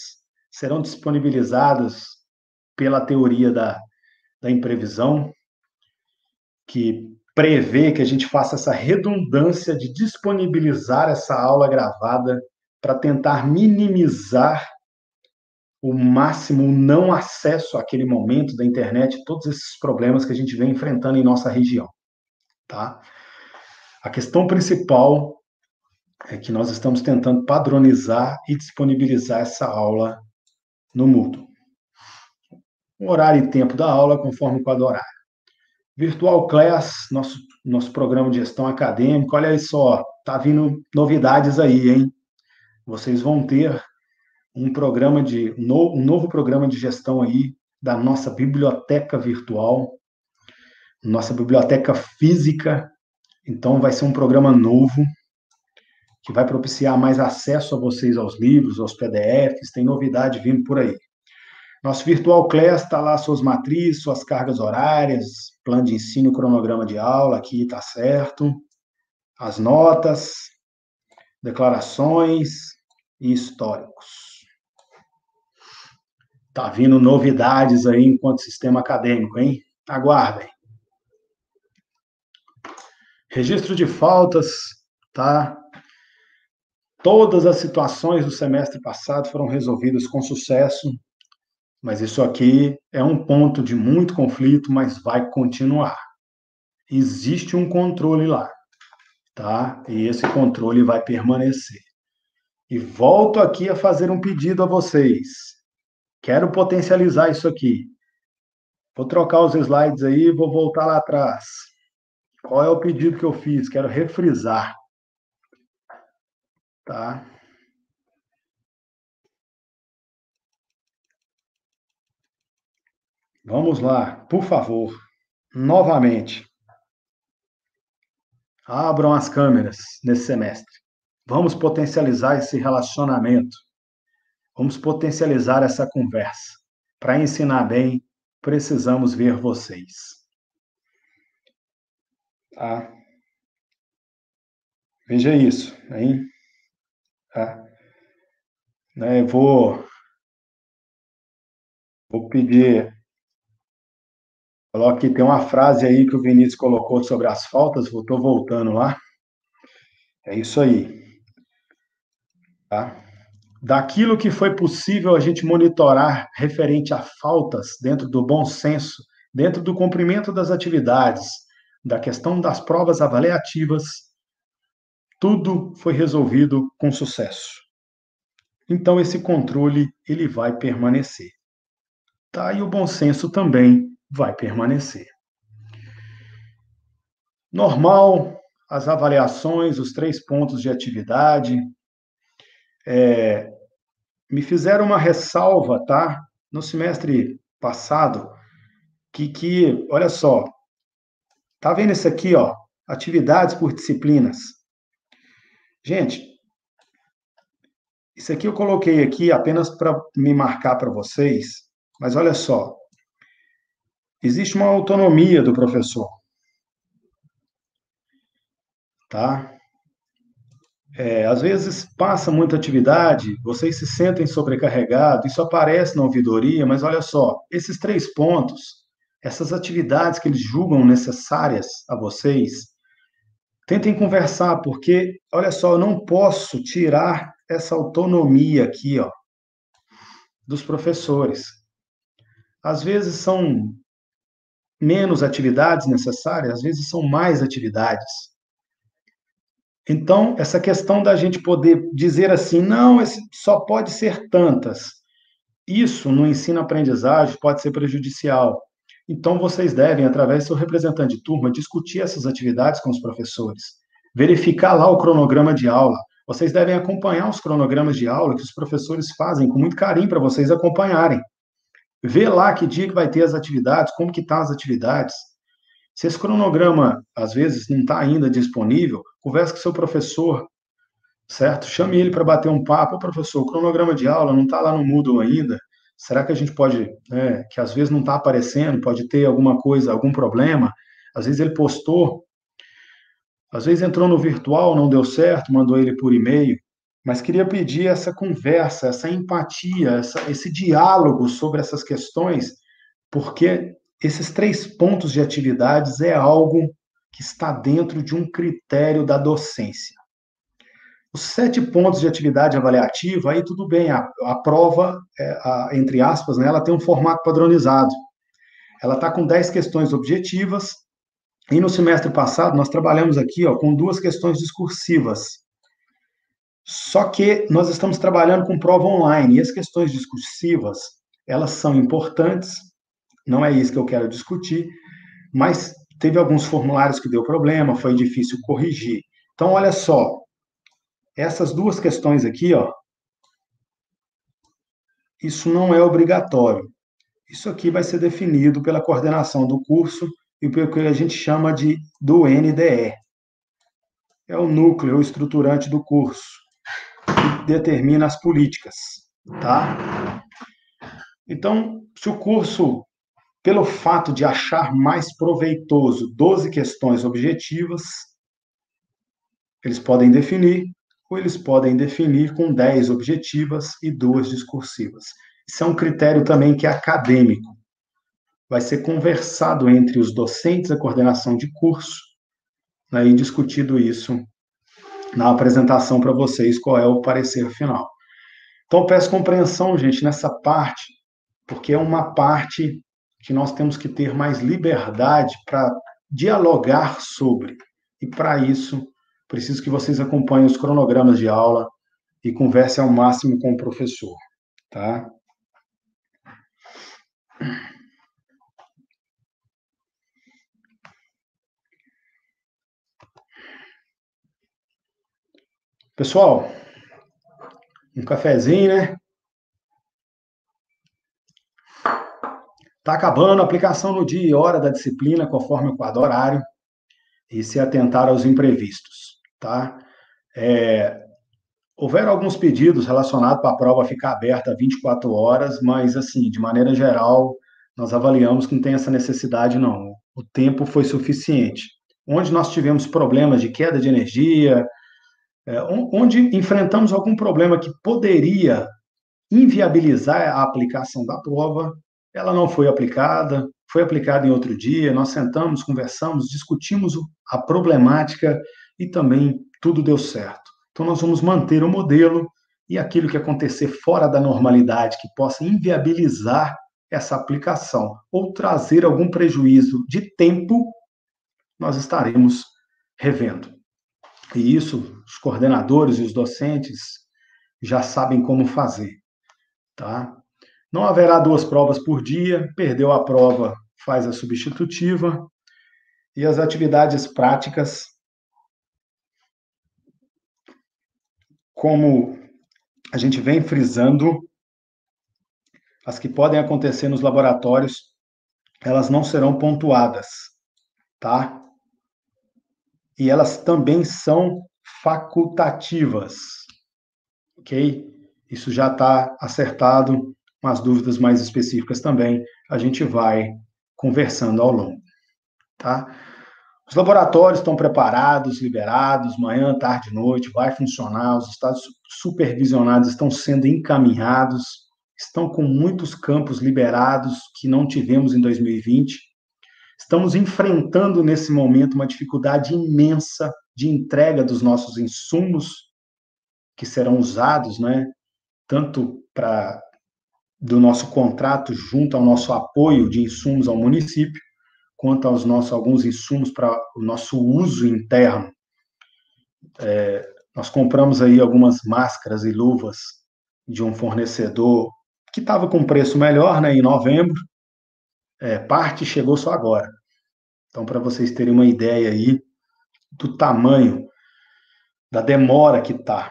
serão disponibilizadas pela teoria da, da imprevisão, que prevê que a gente faça essa redundância de disponibilizar essa aula gravada para tentar minimizar o máximo não acesso àquele momento da internet, todos esses problemas que a gente vem enfrentando em nossa região, tá? A questão principal é que nós estamos tentando padronizar e disponibilizar essa aula no Moodle. O horário e tempo da aula conforme o quadro horário. Virtual Class, nosso, nosso programa de gestão acadêmica, olha aí só, tá vindo novidades aí, hein? Vocês vão ter um programa de um novo programa de gestão aí da nossa biblioteca virtual, nossa biblioteca física. Então vai ser um programa novo que vai propiciar mais acesso a vocês aos livros, aos PDFs, tem novidade vindo por aí. Nosso Virtual Class está lá suas matrizes, suas cargas horárias, plano de ensino, cronograma de aula, aqui está certo. As notas, declarações e históricos. Tá vindo novidades aí enquanto sistema acadêmico, hein? Aguardem. Registro de faltas, tá? Todas as situações do semestre passado foram resolvidas com sucesso, mas isso aqui é um ponto de muito conflito, mas vai continuar. Existe um controle lá, tá? E esse controle vai permanecer. E volto aqui a fazer um pedido a vocês. Quero potencializar isso aqui. Vou trocar os slides aí, vou voltar lá atrás. Qual é o pedido que eu fiz? Quero refrisar. Tá? Vamos lá, por favor. Novamente. Abram as câmeras nesse semestre. Vamos potencializar esse relacionamento Vamos potencializar essa conversa. Para ensinar bem, precisamos ver vocês. Tá? Veja isso, hein? Tá? Né, vou, vou pedir. Coloque, tem uma frase aí que o Vinícius colocou sobre as faltas, estou voltando lá. É isso aí. Tá? Daquilo que foi possível a gente monitorar referente a faltas dentro do bom senso, dentro do cumprimento das atividades, da questão das provas avaliativas, tudo foi resolvido com sucesso. então esse controle ele vai permanecer. Tá? E o bom senso também vai permanecer. Normal, as avaliações, os três pontos de atividade. É, me fizeram uma ressalva, tá? No semestre passado, que, que olha só, tá vendo isso aqui, ó? Atividades por disciplinas. Gente, isso aqui eu coloquei aqui apenas para me marcar para vocês, mas olha só, existe uma autonomia do professor, tá? É, às vezes passa muita atividade, vocês se sentem sobrecarregados, isso aparece na ouvidoria, mas olha só, esses três pontos, essas atividades que eles julgam necessárias a vocês, tentem conversar, porque, olha só, eu não posso tirar essa autonomia aqui, ó, dos professores. Às vezes são menos atividades necessárias, às vezes são mais atividades. Então, essa questão da gente poder dizer assim, não, só pode ser tantas, isso no ensino-aprendizagem pode ser prejudicial. Então, vocês devem, através do seu representante de turma, discutir essas atividades com os professores, verificar lá o cronograma de aula. Vocês devem acompanhar os cronogramas de aula que os professores fazem com muito carinho para vocês acompanharem. Ver lá que dia que vai ter as atividades, como que estão tá as atividades. Se esse cronograma, às vezes, não está ainda disponível, converse com seu professor, certo? Chame ele para bater um papo. professor, o cronograma de aula não está lá no Moodle ainda. Será que a gente pode, né, que às vezes não está aparecendo, pode ter alguma coisa, algum problema? Às vezes ele postou, às vezes entrou no virtual, não deu certo, mandou ele por e-mail. Mas queria pedir essa conversa, essa empatia, essa, esse diálogo sobre essas questões, porque esses três pontos de atividades é algo que está dentro de um critério da docência. Os sete pontos de atividade avaliativa, aí tudo bem, a, a prova, é, a, entre aspas, né, ela tem um formato padronizado. Ela está com dez questões objetivas, e no semestre passado nós trabalhamos aqui ó, com duas questões discursivas. Só que nós estamos trabalhando com prova online, e as questões discursivas, elas são importantes, não é isso que eu quero discutir, mas teve alguns formulários que deu problema, foi difícil corrigir. Então, olha só, essas duas questões aqui, ó, isso não é obrigatório. Isso aqui vai ser definido pela coordenação do curso e pelo que a gente chama de do NDE. É o núcleo estruturante do curso, que determina as políticas, tá? Então, se o curso pelo fato de achar mais proveitoso 12 questões objetivas, eles podem definir, ou eles podem definir com 10 objetivas e duas discursivas. Isso é um critério também que é acadêmico. Vai ser conversado entre os docentes da coordenação de curso né, e discutido isso na apresentação para vocês, qual é o parecer final. Então, peço compreensão, gente, nessa parte, porque é uma parte que nós temos que ter mais liberdade para dialogar sobre. E para isso, preciso que vocês acompanhem os cronogramas de aula e conversem ao máximo com o professor, tá? Pessoal, um cafezinho, né? Está acabando a aplicação no dia e hora da disciplina, conforme o quadro horário, e se atentar aos imprevistos, tá? É, houveram alguns pedidos relacionados para a prova ficar aberta 24 horas, mas, assim, de maneira geral, nós avaliamos que não tem essa necessidade, não. O tempo foi suficiente. Onde nós tivemos problemas de queda de energia, é, onde enfrentamos algum problema que poderia inviabilizar a aplicação da prova, ela não foi aplicada, foi aplicada em outro dia, nós sentamos, conversamos, discutimos a problemática e também tudo deu certo. Então, nós vamos manter o modelo e aquilo que acontecer fora da normalidade, que possa inviabilizar essa aplicação ou trazer algum prejuízo de tempo, nós estaremos revendo. E isso, os coordenadores e os docentes já sabem como fazer, tá? Não haverá duas provas por dia, perdeu a prova, faz a substitutiva, e as atividades práticas, como a gente vem frisando, as que podem acontecer nos laboratórios, elas não serão pontuadas, tá? E elas também são facultativas, ok? Isso já está acertado, umas dúvidas mais específicas também, a gente vai conversando ao longo, tá? Os laboratórios estão preparados, liberados, manhã, tarde, noite, vai funcionar, os estados supervisionados estão sendo encaminhados, estão com muitos campos liberados que não tivemos em 2020. Estamos enfrentando nesse momento uma dificuldade imensa de entrega dos nossos insumos que serão usados, né, tanto para do nosso contrato junto ao nosso apoio de insumos ao município, quanto aos nossos alguns insumos para o nosso uso interno. É, nós compramos aí algumas máscaras e luvas de um fornecedor que estava com preço melhor, né, em novembro. É, parte chegou só agora. Então, para vocês terem uma ideia aí do tamanho da demora que está.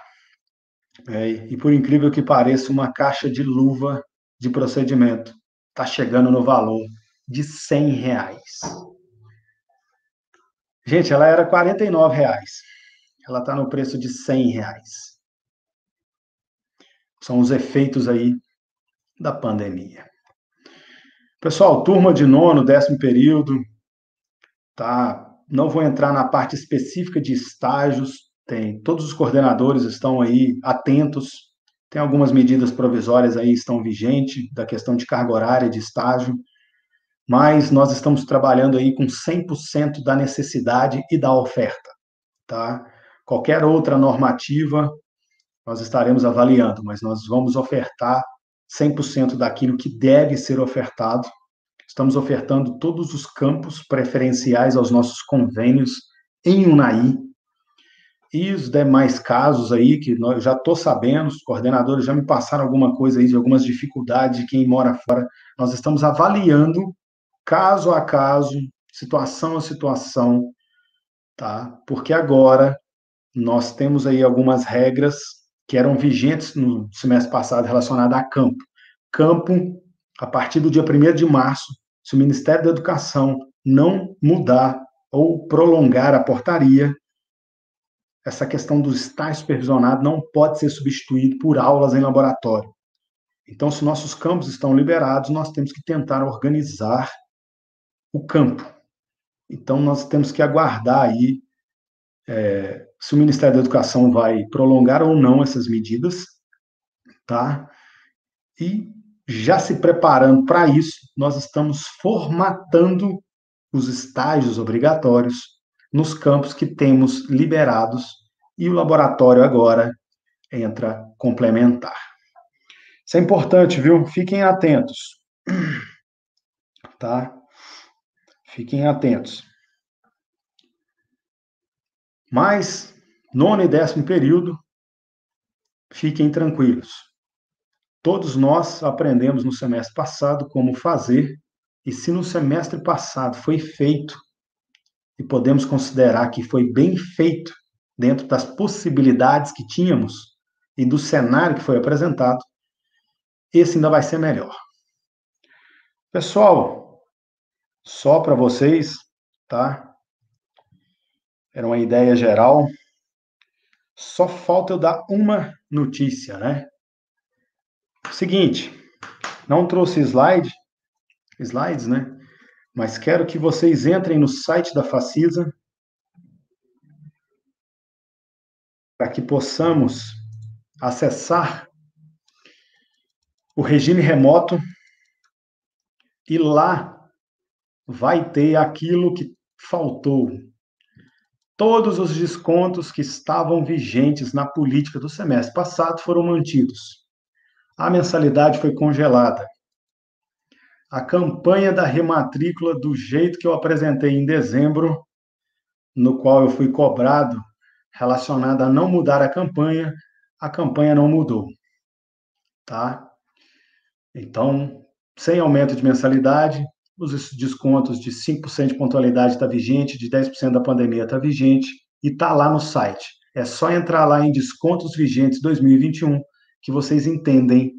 É, e por incrível que pareça, uma caixa de luva de procedimento está chegando no valor de 100 reais. Gente, ela era 49 reais. Ela está no preço de 100 reais. São os efeitos aí da pandemia. Pessoal, turma de nono, décimo período, tá? Não vou entrar na parte específica de estágios, tem todos os coordenadores estão aí atentos. Tem algumas medidas provisórias aí estão vigentes da questão de carga horária de estágio, mas nós estamos trabalhando aí com 100% da necessidade e da oferta, tá? Qualquer outra normativa nós estaremos avaliando, mas nós vamos ofertar 100% daquilo que deve ser ofertado. Estamos ofertando todos os campos preferenciais aos nossos convênios em Unai. E os demais casos aí, que eu já estou sabendo, os coordenadores já me passaram alguma coisa aí de algumas dificuldades de quem mora fora. Nós estamos avaliando, caso a caso, situação a situação, tá? Porque agora nós temos aí algumas regras que eram vigentes no semestre passado relacionada a campo. Campo, a partir do dia 1 de março, se o Ministério da Educação não mudar ou prolongar a portaria, essa questão do estágio supervisionado não pode ser substituído por aulas em laboratório. Então, se nossos campos estão liberados, nós temos que tentar organizar o campo. Então, nós temos que aguardar aí é, se o Ministério da Educação vai prolongar ou não essas medidas, tá? E já se preparando para isso, nós estamos formatando os estágios obrigatórios nos campos que temos liberados e o laboratório agora entra complementar. Isso é importante, viu? Fiquem atentos. Tá? Fiquem atentos. Mas, nono e décimo período, fiquem tranquilos. Todos nós aprendemos no semestre passado como fazer, e se no semestre passado foi feito, e podemos considerar que foi bem feito dentro das possibilidades que tínhamos e do cenário que foi apresentado, esse ainda vai ser melhor. Pessoal, só para vocês, tá? Era uma ideia geral. Só falta eu dar uma notícia, né? Seguinte, não trouxe slide, slides, né? Mas quero que vocês entrem no site da Facisa para que possamos acessar o regime remoto e lá vai ter aquilo que faltou Todos os descontos que estavam vigentes na política do semestre passado foram mantidos. A mensalidade foi congelada. A campanha da rematrícula, do jeito que eu apresentei em dezembro, no qual eu fui cobrado relacionada a não mudar a campanha, a campanha não mudou, tá? Então, sem aumento de mensalidade, os descontos de 5% de pontualidade está vigente, de 10% da pandemia está vigente, e está lá no site. É só entrar lá em descontos vigentes 2021 que vocês entendem,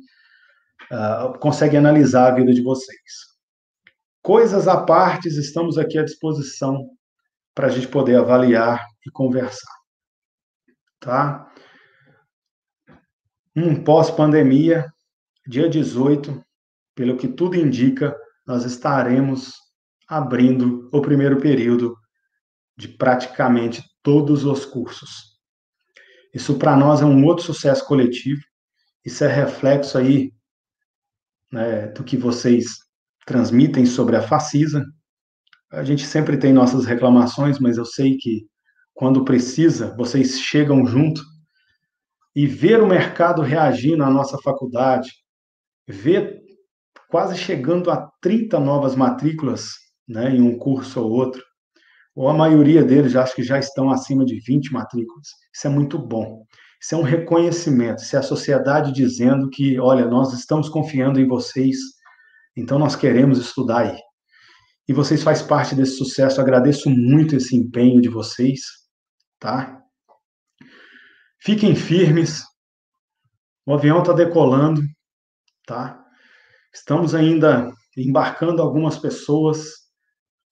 uh, conseguem analisar a vida de vocês. Coisas à parte, estamos aqui à disposição para a gente poder avaliar e conversar. Tá? Um pós-pandemia, dia 18, pelo que tudo indica, nós estaremos abrindo o primeiro período de praticamente todos os cursos. Isso para nós é um outro sucesso coletivo. Isso é reflexo aí né, do que vocês transmitem sobre a Facisa. A gente sempre tem nossas reclamações, mas eu sei que quando precisa, vocês chegam junto e ver o mercado reagindo à nossa faculdade, ver quase chegando a 30 novas matrículas né, em um curso ou outro, ou a maioria deles acho que já estão acima de 20 matrículas. Isso é muito bom. Isso é um reconhecimento, isso é a sociedade dizendo que, olha, nós estamos confiando em vocês, então nós queremos estudar aí. E vocês fazem parte desse sucesso, agradeço muito esse empenho de vocês, tá? Fiquem firmes, o avião está decolando, tá? Estamos ainda embarcando algumas pessoas,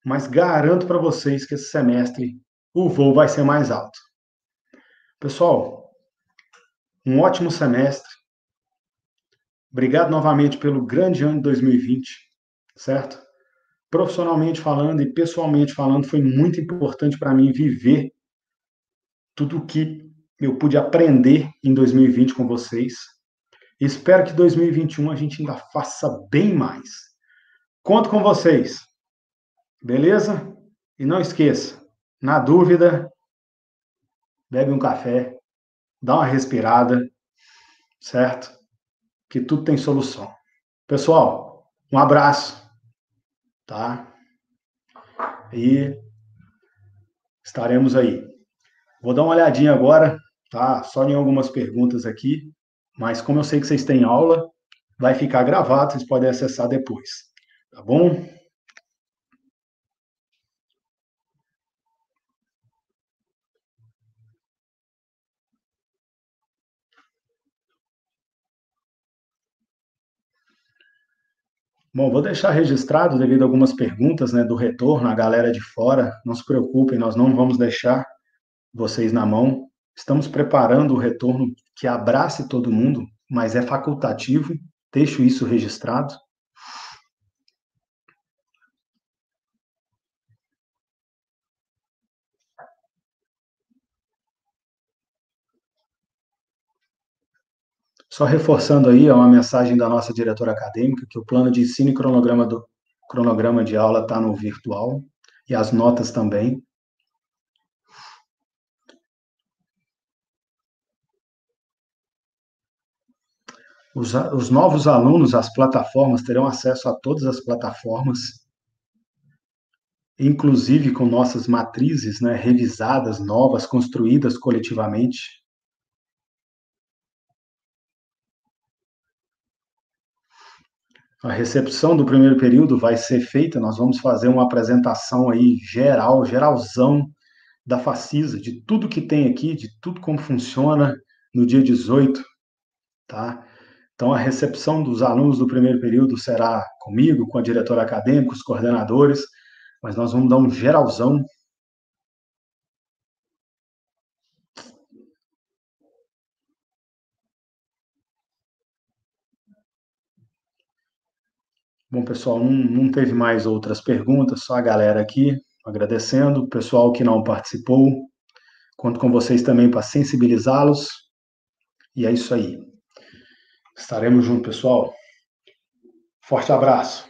mas garanto para vocês que esse semestre o voo vai ser mais alto. Pessoal, um ótimo semestre. Obrigado novamente pelo grande ano de 2020, certo? Profissionalmente falando e pessoalmente falando, foi muito importante para mim viver tudo o que eu pude aprender em 2020 com vocês. Espero que 2021 a gente ainda faça bem mais. Conto com vocês. Beleza? E não esqueça, na dúvida, bebe um café, dá uma respirada, certo? Que tudo tem solução. Pessoal, um abraço, tá? E estaremos aí. Vou dar uma olhadinha agora, tá? Só em algumas perguntas aqui, mas como eu sei que vocês têm aula, vai ficar gravado, vocês podem acessar depois, tá bom? Bom, vou deixar registrado devido a algumas perguntas né, do retorno, a galera de fora. Não se preocupem, nós não vamos deixar vocês na mão. Estamos preparando o retorno que abrace todo mundo, mas é facultativo. Deixo isso registrado. Só reforçando aí, é uma mensagem da nossa diretora acadêmica, que o plano de ensino e cronograma, do, cronograma de aula está no virtual, e as notas também. Os, os novos alunos, as plataformas, terão acesso a todas as plataformas, inclusive com nossas matrizes né, revisadas, novas, construídas coletivamente. A recepção do primeiro período vai ser feita, nós vamos fazer uma apresentação aí geral, geralzão da Facisa, de tudo que tem aqui, de tudo como funciona no dia 18, tá? Então, a recepção dos alunos do primeiro período será comigo, com a diretora acadêmica, os coordenadores, mas nós vamos dar um geralzão Bom, pessoal, não, não teve mais outras perguntas, só a galera aqui agradecendo, o pessoal que não participou, conto com vocês também para sensibilizá-los, e é isso aí. Estaremos juntos, pessoal. Forte abraço.